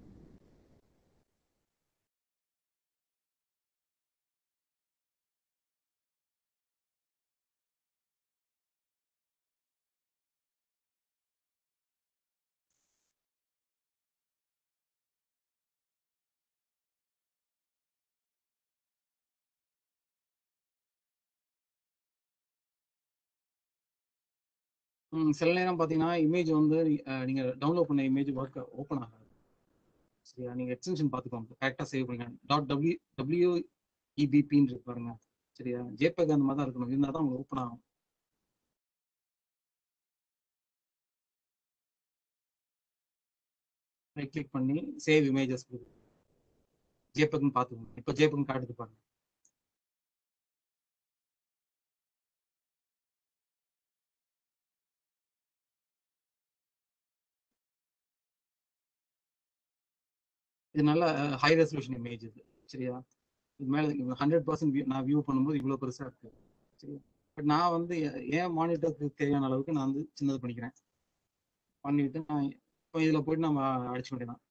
சில நேரம் பார்த்தீங்கன்னா இமேஜ் வந்து நீங்கள் டவுன்லோட் பண்ண இமேஜ் ஒர்க் ஓப்பன் ஆகாது. சரியா? நீங்கள் எக்ஸ்டென்ஷன் பார்த்துக்கோங்க கரெக்டாக சேவ் பண்ணுங்க டாட் டபிள்யூ டபிள்யூ இபிபின்னு இருக்கு பாருங்க. சரியா? ஜேபேக் அந்த மாதிரி தான் இருக்கணும். இருந்தால் தான் உங்களுக்கு ஓப்பன் ஆகும். ரைட் கிளிக் பண்ணி சேவ் இமேஜஸ் ஜேபக்னு பார்த்துக்கோங்க இப்போ ஜேபக்னு காட்டுது பாருங்க. இது நல்ல ஹை ரெசல்யூஷன் இமேஜ் இது சரியா? இது மேலே ஹண்ட்ரட் பர்சன்ட் நான் வியூ பண்ணும்போது இவ்வளோ பெருசாக இருக்கு சரியா? பட் நான் வந்து என் மானிட்டருக்கு தேவையான அளவுக்கு நான் வந்து சின்னது பண்ணிக்கிறேன். பண்ணிட்டு நான் இப்போ இதில் போயிட்டு நம்ம அடிச்சு வேண்டியதான்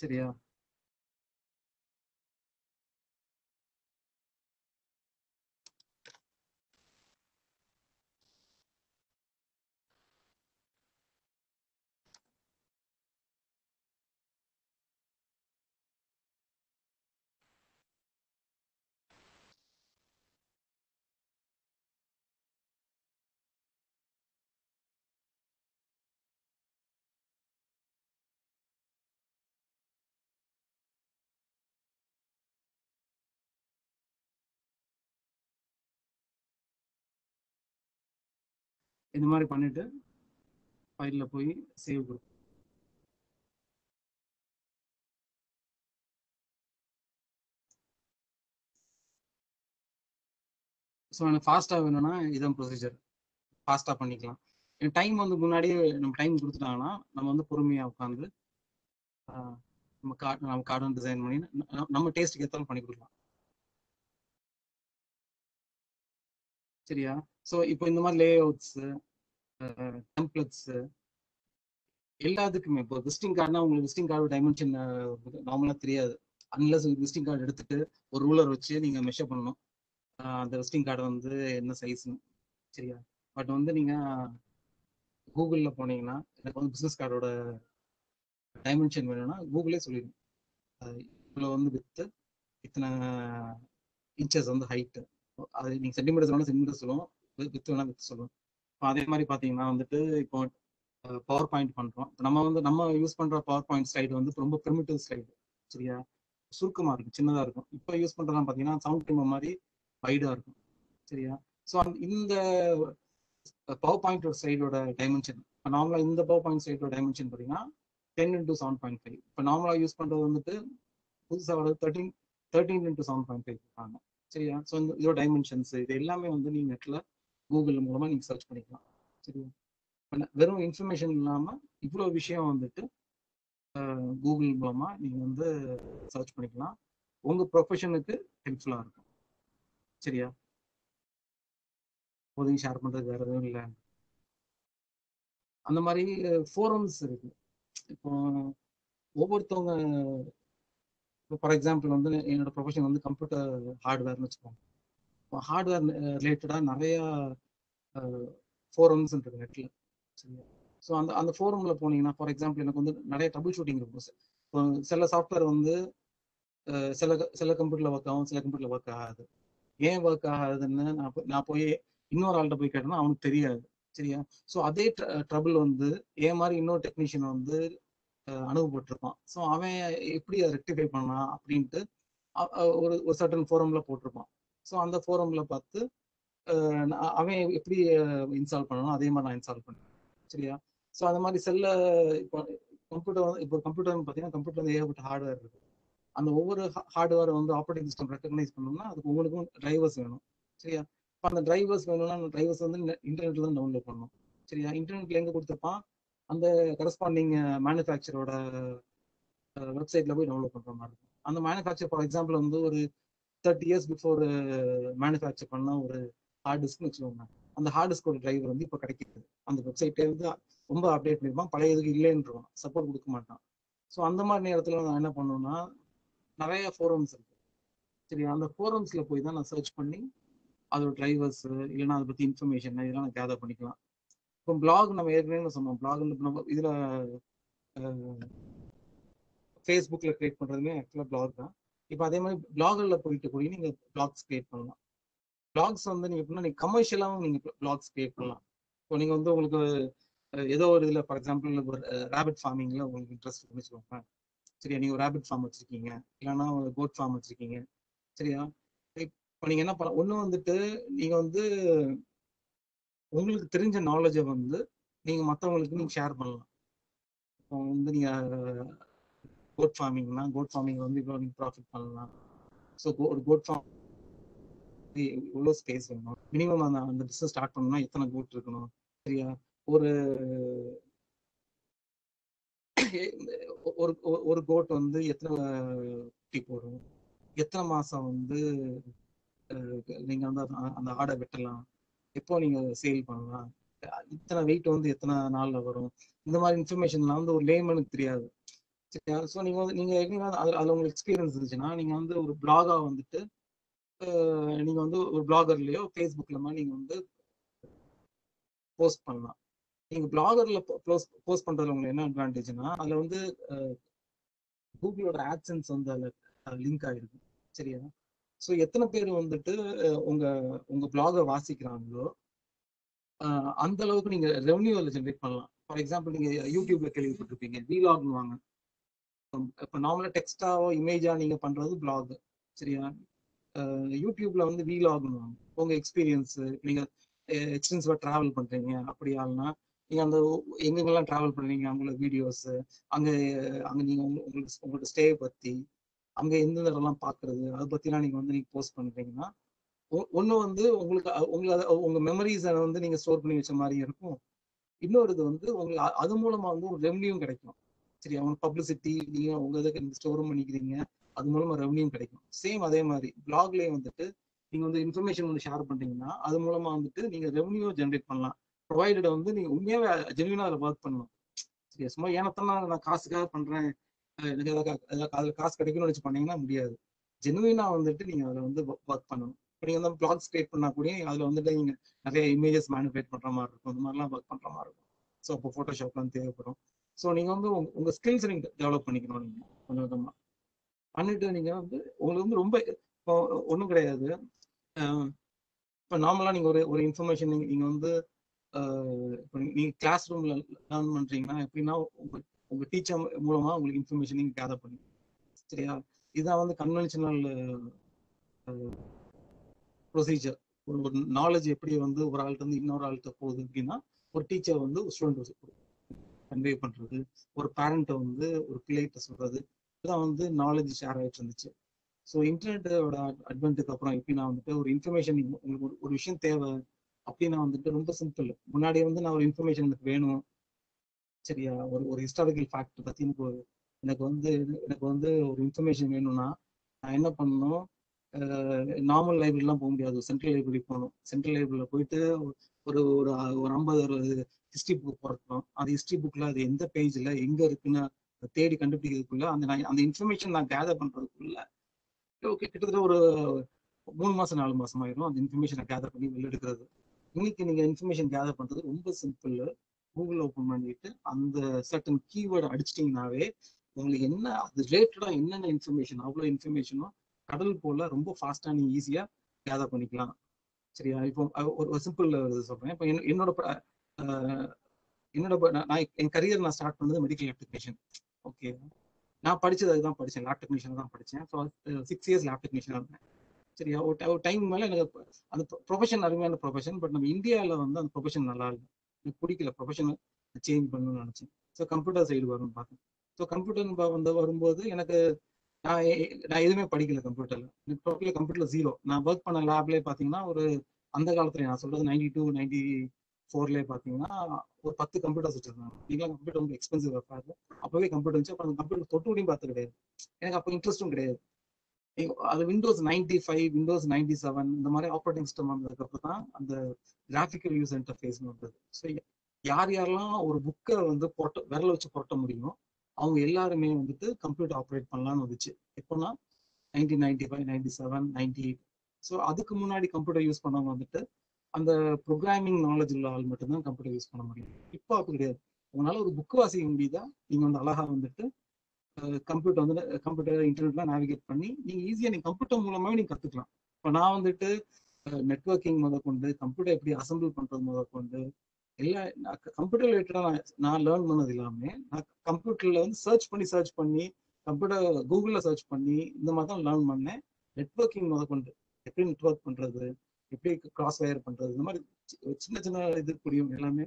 சரியா இந்த மாதிரி பண்ணிட்டு ஃபைலில் போய் சேவ் கொடுக்கும் ஸோ எனக்கு ஃபாஸ்ட்டாக வேணும்னா இதான் ப்ரொசீஜர் ஃபாஸ்ட்டாக பண்ணிக்கலாம். டைம் வந்து முன்னாடியே நம்ம டைம் கொடுத்துட்டாங்கன்னா நம்ம வந்து பொறுமையாக உட்காந்து நம்ம கார்டு நம்ம கார்டு டிசைன் பண்ணி நம்ம டேஸ்ட்டுக்கு ஏற்றாலும் பண்ணி கொடுக்கலாம். சரியா? ஸோ இப்போ இந்த மாதிரி லே அவுட்ஸு டெம்ப்ளெட்ஸு எல்லாத்துக்குமே இப்போ விசிட்டிங் கார்டுனா உங்களுக்கு விசிட்டிங் கார்டு டைமென்ஷன் நார்மலாக தெரியாது. அன்லஸ் விசிட்டிங் கார்டு எடுத்துட்டு ஒரு ரூலர் வச்சு நீங்கள் மெஷர் பண்ணணும். அந்த விசிட்டிங் கார்டு வந்து என்ன சைஸ்னு சரியா? பட் வந்து நீங்கள் கூகுளில் போனீங்கன்னா எனக்கு வந்து பிஸ்னஸ் கார்டோட டைமென்ஷன் வேணும்னா கூகுளே சொல்லிடும் இவ்வளோ வந்து வித்து இத்தனை இன்ச்சஸ் வந்து ஹைட்டு அது நீங்கள் சென்டிமீட்டர் வேணால் சென்டிமீட்டர் சொல்லுவோம். வித்து வேணா வித்து சொல்லுவோம். இப்போ அதே மாதிரி பார்த்தீங்கன்னா வந்துட்டு இப்போ பவர் பாயிண்ட் பண்ணுறோம் இப்போ நம்ம வந்து நம்ம யூஸ் பண்ணுற பவர் பாயிண்ட் ஸ்லைடு வந்து ரொம்ப பிரிமிட்டிவ் ஸ்லைடு சரியா? சுருக்கமாக இருக்கும் சின்னதாக இருக்கும். இப்போ யூஸ் பண்ணுறதெல்லாம் பார்த்தீங்கன்னா சவுண்ட் டிம்ப மாதிரி வைடாக இருக்கும் சரியா? ஸோ அந்த இந்த பவர் பாயிண்ட் ஸ்லைடோட டைமென்ஷன் இப்போ நார்மலாக இந்த பவர் பாயிண்ட் ஸ்லைடோட டைமென்ஷன் பார்த்தீங்கன்னா ten into seven point five இப்போ நார்மலாக யூஸ் பண்ணுறது வந்துட்டு புதுசாக வர thirteen thirteen into seven point five இருக்காங்க சரியா? ஸோ இந்த இதோட டைமென்ஷன்ஸ் இது எல்லாமே வந்து நீங்கள் நெட்டில் கூகுள் மூலமாக நீங்கள் சர்ச் பண்ணிக்கலாம். சரிங்களா வெறும் இன்ஃபர்மேஷன் இல்லாமல் இவ்வளோ விஷயம் வந்துட்டு கூகுள் மூலமாக நீங்கள் வந்து சர்ச் பண்ணிக்கலாம். உங்கள் ப்ரொஃபஷனுக்கு ஹெல்ப்ஃபுல்லாக இருக்கும். சரியா? இப்போதைக்கு ஷேர் பண்ணுறது வேற எதுவும் இல்லை. அந்த மாதிரி ஃபோரம்ஸ் இருக்கு. இப்போ ஒவ்வொருத்தவங்க இப்போ ஃபார் எக்ஸாம்பிள் வந்து என்னோட ப்ரொஃபஷன் வந்து கம்ப்யூட்டர் ஹார்ட்வேர்னு வச்சுக்கோங்க. ஹார்ட்வேர் ரிலேட்டடாக நிறையா ஃபோரம்ஸ் இருக்கு நெட்டில் சரிங்களா? ஸோ அந்த அந்த ஃபோரமில் போனீங்கன்னா ஃபார் எக்ஸாம்பிள் எனக்கு வந்து நிறைய டபுள் ஷூட்டிங் இருக்கும் சார் இப்போ சில சாஃப்ட்வேர் வந்து சில சில கம்ப்யூட்டரில் ஒர்க் ஆகும் சில கம்ப்யூட்டரில் ஒர்க் ஆகாது. ஏன் ஒர்க் ஆகாதுன்னு நான் போய் நான் போய் இன்னொரு ஆள்கிட்ட போய் கேட்டேன்னா அவனுக்கு தெரியாது. சரியா? ஸோ அதே ட்ரபிள் வந்து ஏன் மாதிரி இன்னொரு டெக்னீஷியன் வந்து அனுபவப்பட்டிருப்பான் ஸோ அவன் எப்படி அதை ரெக்டிஃபை பண்ணான் அப்படின்ட்டு ஒரு ஒரு சர்டன் ஃபோரமில் போட்டிருப்பான். ஸோ அந்த ஃபோரமில் பார்த்து அவன் எப்படி இன்ஸ்டால் பண்ணணும் அதே மாதிரி நான் இன்ஸ்டால் பண்ணேன். சரியா? ஸோ அந்த மாதிரி செல்ல இப்போ கம்ப்யூட்டர் வந்து இப்போ கம்ப்யூட்டர் பார்த்தீங்கன்னா கம்ப்யூட்டர் வந்து ஏகப்பட்ட ஹார்ட்வேர் இருக்கு. அந்த ஒவ்வொரு ஹார்ட்வேரை வந்து ஆப்ரேட்டிங் சிஸ்டம் ரெக்கக்னைஸ் பண்ணணும்னா அதுக்கு உங்களுக்கும் டிரைவர்ஸ் வேணும். சரியா? இப்போ அந்த டிரைவர்ஸ் வேணும்னா அந்த டிரைவர்ஸ் வந்து இன்டர்நெட்ல தான் டவுன்லோட் பண்ணணும். சரியா? இன்டர்நெட்ல எங்க கொடுத்துருப்பான் அந்த கரஸ்பாண்டிங் மேனுஃபேக்சரோட வெப்சைட்ல போய் டவுன்லோட் பண்ற மாதிரி இருக்கும். அந்த மேனுஃபேக்சர் ஃபார் எக்ஸாம்பிள் வந்து ஒரு தேர்ட்டி இயர்ஸ் பிஃபோர் மேனுஃபேக்சர் பண்ண ஒரு ஹார்ட் டிஸ்க்னு வச்சுக்கோங்க. அந்த ஹார்ட் டிஸ்கோட டிரைவர் வந்து இப்போ கிடைக்கிது. அந்த வெப்சைட்டே வந்து ரொம்ப அப்டேட் பண்ணிருப்பான். பழைய இதுக்கு இல்லைன்றான் சப்போர்ட் கொடுக்க மாட்டான். ஸோ அந்த மாதிரி நேரத்தில் நான் என்ன பண்ணுவேன்னா நிறைய ஃபோரம்ஸ் இருக்கு. சரி அந்த ஃபோரம்ஸில் போய் தான் நான் சர்ச் பண்ணி அதோட டிரைவர்ஸ் இல்லைன்னா அதை பற்றி இன்ஃபர்மேஷன் இதெல்லாம் நான் கேதர் பண்ணிக்கலாம். இப்போ பிளாக் நம்ம ஏற்கனவே சொன்னோம். பிளாக் நம்ம இதில் ஃபேஸ்புக்கில் கிரியேட் பண்ணுறதுமே ஆக்சுவலாக பிளாக் தான். இப்போ அதே மாதிரி பிளாகர்ல போயிட்டு போய் நீங்கள் பிளாக்ஸ் கிரியேட் பண்ணலாம். பிளாக்ஸ் வந்து நீங்கள் எப்படின்னா நீங்கள் கமர்ஷியலாகவும் நீங்கள் பிளாக்ஸ் கிரியேட் பண்ணலாம். இப்போ நீங்கள் வந்து உங்களுக்கு ஏதோ ஒரு இதில் ஃபார் எக்ஸாம்பிள் ஒரு ரேபிட் ஃபார்மிங்கில் உங்களுக்கு இன்ட்ரெஸ்ட் இருக்குன்னு வச்சுக்கோங்க சரியா? நீங்கள் ஒரு ரேபிட் ஃபார்ம் வச்சிருக்கீங்க. இல்லைன்னா ஒரு கோட் ஃபார்ம் வச்சிருக்கீங்க. சரியா? இப்போ நீங்கள் என்ன பண்ண ஒன்று வந்துட்டு நீங்கள் வந்து உங்களுக்கு தெரிஞ்ச நாலேஜை வந்து நீங்கள் மற்றவங்களுக்கு நீங்கள் ஷேர் பண்ணலாம். இப்போ வந்து நீங்கள் கோட் ஃபார்மிங்னா கோட் ஃபார்மிங் வந்து இவ்வளோ நீங்கள் ப்ராஃபிட் பண்ணலாம். ஸோ ஒரு கோட் ஃபார்ம் இவ்வளோ ஸ்பேஸ் வேணும். மினிமம் அந்த அந்த பிஸ்னஸ் ஸ்டார்ட் பண்ணணும்னா எத்தனை கோட் இருக்கணும்? சரியா? ஒரு ஒரு ஒரு- கோட் வந்து எத்தனை குட்டி போடும்? எத்தனை மாசம் வந்து நீங்கள் நீங்க வந்து அந்த- ஆடை வெட்டலாம்? எப்போ நீங்க சேல் பண்ணலாம்? இத்தனை வெயிட் வந்து எத்தனை நாள்ல வரும்? இந்த மாதிரி இன்ஃபர்மேஷன்லாம் வந்து ஒரு லேமனுக்கு தெரியாது. ஸோ நீங்கள் வந்து நீங்கள் ஏற்கனவே அதில் அதில் உங்களுக்கு எக்ஸ்பீரியன்ஸ் இருந்துச்சுன்னா நீங்கள் வந்து ஒரு பிளாகாக வந்துட்டு நீங்கள் வந்து ஒரு பிளாகர்லேயோ ஃபேஸ்புக்லமா மாதிரி வந்து போஸ்ட் பண்ணலாம். நீங்கள் பிளாகரில் போஸ்ட் போஸ்ட் பண்றதுல உங்களுக்கு என்ன அட்வான்டேஜ்னா அதில் வந்து கூகுளோட ஆக்சன்ஸ் வந்து அதில் லிங்க் ஆகிருக்கு சரியா? ஸோ எத்தனை பேர் வந்துட்டு உங்கள் உங்க உங்க பிளாகை வாசிக்கிறாங்களோ அந்த அளவுக்கு நீங்கள் ரெவன்யூ அதில் ஜென்ரேட் பண்ணலாம். ஃபார் எக்ஸாம்பிள் நீங்கள் யூடியூப்ல கேள்விப்பட்டிருப்பீங்க வீலாக்னு வாங்க. இப்போ நார்மலா டெக்ஸ்டாவோ இமேஜா நீங்க பண்றது பிளாக் சரியா? யூடியூப்ல வந்து வீலாக்னு உங்க எக்ஸ்பீரியன்ஸ் நீங்க எக்ஸ்டென்சிவா டிராவல் பண்றீங்க அப்படி ஆள்னா நீங்க அந்த எங்கெங்கெல்லாம் டிராவல் பண்றீங்க அவங்களோட வீடியோஸ் அங்க அங்க நீங்க உங்களுக்கு உங்களோட ஸ்டே பத்தி அங்க எந்தெந்த இடம்லாம் பாக்குறது அதை பத்திலாம் நீங்க வந்து நீங்க போஸ்ட் பண்றீங்கன்னா ஒன்று வந்து உங்களுக்கு உங்களை உங்க மெமரிஸை வந்து நீங்க ஸ்டோர் பண்ணி வச்ச மாதிரி இருக்கும். இன்னொரு இது வந்து உங்களுக்கு அது மூலமா வந்து ஒரு ரெவன்யூ கிடைக்கும். சரி அவங்க பப்ளிசிட்டி நீங்க உங்க இதுக்கு நீங்க ஸ்டோரும் பண்ணிக்கிறீங்க அது மூலமா ரெவன்யூ கிடைக்கும். சேம் அதே மாதிரி பிளாக்லயே வந்துட்டு நீங்க வந்து இன்ஃபர்மேஷன் வந்து ஷேர் பண்றீங்கன்னா அது மூலமா வந்துட்டு நீங்க ரெவன்யூ ஜென்ரேட் பண்ணலாம். ப்ரொவைடட் வந்து நீங்க உண்மையாவே ஜென்யூனா அதில் ஒர்க் பண்ணணும் சரி சும்மா ஏனத்தான் நான் காசுக்காக பண்றேன். எனக்கு எதாவது அதுல காசு கிடைக்கும்னு வச்சு பண்ணீங்கன்னா முடியாது. ஜெனுவினா வந்துட்டு நீங்க அதுல வந்து ஒர்க் பண்ணணும். இப்போ நீங்க வந்து பிளாக்ஸ் கிரியேட் பண்ணா கூட அதுல வந்துட்டு நீங்க நிறைய இமேஜஸ் மேனிபுலேட் பண்ற மாதிரி இருக்கும். அந்த மாதிரிலாம் ஒர்க் பண்ற மாதிரி இருக்கும். ஸோ அப்போ ஃபோட்டோஷாப்லாம் தேவைப்படும். ஸோ நீங்க வந்து உங்க- உங்க ஸ்கில்ஸ் நீங்கள் டெவலப் பண்ணிக்கணும் நீங்கள் கொஞ்சம் கொஞ்சமா. பண்ணிட்டு நீங்க வந்து உங்களுக்கு வந்து ரொம்ப இப்போ ஒன்றும் கிடையாது. இப்போ நார்மலா நீங்க ஒரு ஒரு இன்ஃபர்மேஷன் நீங்கள் நீங்கள் வந்து இப்போ நீங்க கிளாஸ் ரூம்ல லேர்ன் பண்றீங்கன்னா எப்படின்னா உங்க உங்க டீச்சர் மூலமா உங்களுக்கு இன்ஃபர்மேஷன் நீங்கள் கேதர் பண்ணி சரியா? இதான் வந்து கன்வென்ஷனல் ப்ரொசீஜர் ஒரு ஒரு நாலேஜ் எப்படி வந்து ஒரு ஆள்கிட்ட இருந்து இன்னொரு ஆள்கிட்ட போகுது அப்படின்னா ஒரு டீச்சர் வந்து ஒரு ஸ்டூடெண்ட் கன்வே பண்றது. ஒரு பேரண்ட்டை வந்து ஒரு பிள்ளைகிட்ட சொல்றது. இதெல்லாம் வந்து நாலேஜ் ஷேர் ஆகிட்டு இருந்துச்சு. ஸோ இன்டர்நெட்டோட அட்வென்ட்டுக்கு அப்புறம் எப்படின்னா வந்துட்டு ஒரு இன்ஃபர்மேஷன் உங்களுக்கு ஒரு ஒரு விஷயம் தேவை அப்படின்னா வந்துட்டு ரொம்ப சிம்பிள் முன்னாடி வந்து நான் ஒரு இன்ஃபர்மேஷன் எனக்கு வேணும். சரியா? ஒரு ஒரு ஹிஸ்டாரிக்கல் ஃபேக்ட் பத்தி எனக்கு எனக்கு வந்து எனக்கு வந்து ஒரு இன்ஃபர்மேஷன் வேணும்னா நான் என்ன பண்ணணும்? நார்மல் லைப்ரரிலாம் போக முடியாது. சென்ட்ரல் லைப்ரரி போகணும். சென்ட்ரல் லைப்ரரியில் போயிட்டு ஒரு ஒரு ஒரு ஐம்பது அறுபது ஹிஸ்ட்ரி புக் பார்க்கலாம் அந்த ஹிஸ்ட்ரி புக்ல அது எந்த பேஜ்ல எங்க இருக்குன்னு தேடி கண்டுபிடிக்கிறதுக்குள்ள அந்த நான் அந்த இன்ஃபர்மேஷன் நான் கேதர் பண்றதுக்குள்ள ஓகே கிட்டத்தட்ட ஒரு மூணு மாசம் நாலு மாசம் ஆயிரும். அந்த இன்ஃபர்மேஷனை கேதர் பண்ணி வெளியெடுக்கிறது இன்னைக்கு நீங்க இன்ஃபர்மேஷன் கேதர் பண்றது ரொம்ப சிம்பிள் கூகுள் ஓப்பன் பண்ணிட்டு அந்த சர்டன் கீவேர்டு அடிச்சிட்டிங்கனாவே உங்களுக்கு என்ன அது ரிலேட்டடா என்னென்ன இன்ஃபர்மேஷன் அவ்வளோ இன்ஃபர்மேஷனும் கடல் போல ரொம்ப ஃபாஸ்டா நீங்க ஈஸியா கேதர் பண்ணிக்கலாம். சரியா? இப்போ ஒரு சிம்பிள் சொல்றேன். இப்போ என்னோட என்னோட நான் நான் என் கரியர் நான் ஸ்டார்ட் பண்ணது மெடிக்கல் டெக்னீஷியன் ஓகே நான் படிச்சது அதுதான் படித்தேன் லேப் டெக்னீஷியன் தான் படித்தேன் so six years lab technician இருந்தேன். சரியா? ஒரு ஒரு டைம் மேலே எனக்கு அந்த ப்ரொஃபஷன் அருமையான ப்ரொஃபஷன் பட் நம்ம இந்தியாவில் வந்து அந்த ப்ரொஃபஷன் நல்லா இல்லை. எனக்கு பிடிக்கல. ப்ரொஃபஷனை சேஞ்ச் பண்ணணும்னு நினச்சேன். ஸோ கம்ப்யூட்டர் சைடு வரும்னு பார்த்தேன். ஸோ கம்ப்யூட்டர் வந்து வரும்போது எனக்கு நான் நான் எதுவுமே படிக்கல கம்ப்யூட்டரில் எனக்கு டோட்டலி கம்ப்யூட்டர்ல ஜீரோ நான் ஒர்க் பண்ண லேப்லேயே பார்த்தீங்கன்னா ஒரு அந்த காலத்தில் நான் சொல்கிறது நைன்டி டூ நைன்டி ஃபோர்லேயே பார்த்தீங்கன்னா ஒரு பத்து கம்ப்யூட்டர்ஸ் வச்சிருந்தாங்க நீங்களாம் கம்ப்யூட்டர் ரொம்ப எக்ஸ்பென்சிவ் இருப்பாரு அப்பவே கம்ப்யூட்டர் இருந்துச்சு. அப்புறம் அந்த கம்ப்யூட்டர் தொட்டு கூடயும் பார்த்து கிடையாது. எனக்கு அப்போ இன்ட்ரெஸ்ட்டும் கிடையாது. அது Windows ninety five Windows ninety seven இந்த மாதிரி ஆப்ரேட்டிங் சிஸ்டம் வந்ததுக்கப்புறம் தான் அந்த கிராஃபிக்கல் யூஸ் இன்டர்ஃபேஸ் வந்தது. ஸோ யார் யாரெல்லாம் ஒரு புக்கை வந்து புரட்ட விரல வச்சு புரட்ட முடியுமோ அவங்க எல்லாருமே வந்துட்டு கம்ப்யூட்டர் ஆப்ரேட் பண்ணலாம்னு வந்துச்சு. எப்போனா nineteen ninety five ninety seven ninety eight so அதுக்கு முன்னாடி கம்ப்யூட்டர் யூஸ் பண்ணவங்க வந்துட்டு அந்த ப்ரோக்ராமிங் நாலேஜ் உள்ள ஆள் மட்டும்தான் கம்ப்யூட்டர் யூஸ் பண்ண முடியும். இப்போ அப்படி கிடையாது. அதனால ஒரு புக் வாசிக்க முடியுதா நீங்க வந்து அழகா வந்துட்டு கம்ப்யூட்டர் வந்து கம்ப்யூட்டர் இன்டர்நெட்லாம் நேவிகேட் பண்ணி நீங்க ஈஸியா நீங்க கம்ப்யூட்டர் மூலமாவே நீங்க கத்துக்கலாம். இப்போ நான் வந்துட்டு நெட்ஒர்க்கிங் முத கொண்டு கம்ப்யூட்டர் எப்படி அசம்பிள் பண்றது முத கொண்டு எல்லா கம்ப்யூட்டர் ரிலேட்டடா நான் நான் லேர்ன் பண்ணது எல்லாமே நான் கம்ப்யூட்டர்ல வந்து சர்ச் பண்ணி சர்ச் பண்ணி கம்ப்யூட்டர் கூகுள்ல சர்ச் பண்ணி இந்த மாதிரி தான் லேர்ன் பண்ணேன். நெட்ஒர்க்கிங் முத கொண்டு எப்படி நெட்ஒர்க் பண்றது எப்படி கிராஸ் வயர் பண்றது இந்த மாதிரி சின்ன சின்ன இது புரியும் எல்லாமே.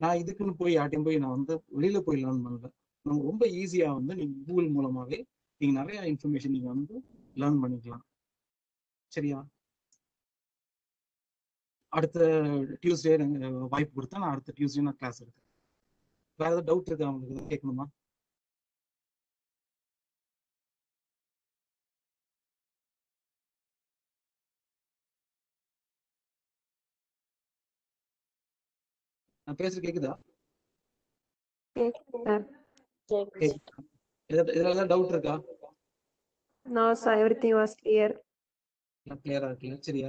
நான் இதுக்குன்னு போய் யார்ட்டையும் போய் நான் வந்து வெளியில போய் லேர்ன் பண்ணல. நம்ம ரொம்ப ஈஸியா வந்து நீங்க கூகுள் மூலமாவே நீங்க நிறைய இன்ஃபர்மேஷன் நீங்க வந்து லேர்ன் பண்ணிக்கலாம். சரியா? அடுத்த டியூஸ்டே வாய்ப்பு கொடுத்தா நான் அடுத்த டியூஸ்டே நான் கிளாஸ் எடுக்கிறேன். வேற ஏதாவது டவுட் இருக்கு அவங்களுக்கு கேட்கணுமா? நான் பேசுறது கேக்குதா? கேக்குது சார். கேக்குதா? இதுல இதுல ஏதாவது டவுட் இருக்கா? No, sir. Everything was clear. கிளியரா இருக்குல்ல சரியா?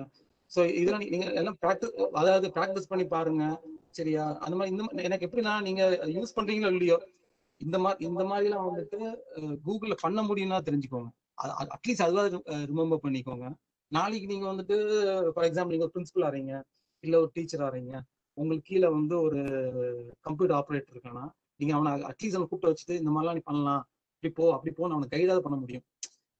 சோ இதெல்லாம் நீங்க எல்லாம் ப்ராக்டிஸ் அதாவது ப்ராக்டிஸ் பண்ணி பாருங்க சரியா? அந்த மாதிரி இந்த எனக்கு எப்படின்னா நீங்க யூஸ் பண்றீங்களோ இல்லையோ இந்த மாதிரி இந்த மாதிரி எல்லாம் வந்துட்டு கூகுள்ல பண்ண முடியும்னா தெரிஞ்சுக்கோங்க. அட்லீஸ்ட் அதுவாது ரிமெம்பர் பண்ணிக்கோங்க. நாளைக்கு நீங்க வந்துட்டு ஃபார் எக்ஸாம்பிள் நீங்க பிரின்சிபல் ஆறீங்க இல்ல ஒரு டீச்சர் ஆறீங்க உங்களுக்கு கீழே வந்து ஒரு கம்ப்யூட்டர் ஆப்ரேட்டர் இருக்கானா நீங்க அவனை அட்லீஸ்ட் அவனை கூப்பிட்டு வச்சுட்டு இந்த மாதிரிலாம் நீ பண்ணலாம். இப்படி போ அப்படி போன்னு அவனை கைடாவது பண்ண முடியும்.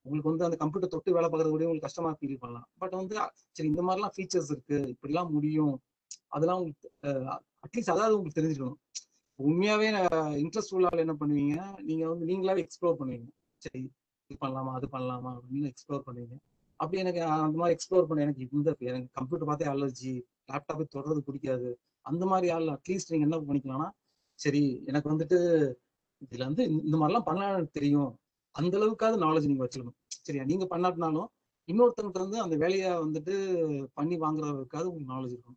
உங்களுக்கு வந்து அந்த கம்ப்யூட்டர் தொட்டு வேலை பார்க்கறது கூட உங்களுக்கு கஷ்டமா ஃபீல் பண்ணலாம். பட் வந்து சரி இந்த மாதிரிலாம் ஃபீச்சர்ஸ் இருக்கு இப்படிலாம் முடியும். அதெல்லாம் உங்களுக்கு அட்லீஸ்ட் அதாவது உங்களுக்கு தெரிஞ்சுக்கணும். உண்மையாவே இன்ட்ரெஸ்ட் உள்ள என்ன பண்ணுவீங்க? நீங்க வந்து நீங்களாவே எக்ஸ்ப்ளோர் பண்ணுவீங்க. சரி இது பண்ணலாமா அது பண்ணலாமா அப்படின்னு எக்ஸ்ப்ளோர் பண்ணுவீங்க. அப்படி எனக்கு அந்த மாதிரி எக்ஸ்ப்ளோர் பண்ண எனக்கு இந்த எனக்கு கம்ப்யூட்டர் பார்த்தே அலர்ஜி லேப்டாப்பை தொடர்றது பிடிக்காது. அந்த மாதிரி ஆள் அட்லீஸ்ட் நீங்க என்ன பண்ணிக்கலாம்னா சரி எனக்கு வந்துட்டு இதுல வந்து இந்த மாதிரிலாம் பண்ணலாம்னு தெரியும். அந்த அளவுக்காவது நாலேஜ் நீங்க வச்சுக்கணும். சரியா? நீங்க பண்ணாட்டினாலும் இன்னொருத்தவங்க வந்து அந்த வேலையை வந்துட்டு பண்ணி வாங்குறதுக்காவது உங்களுக்கு நாலேஜ் இருக்கும்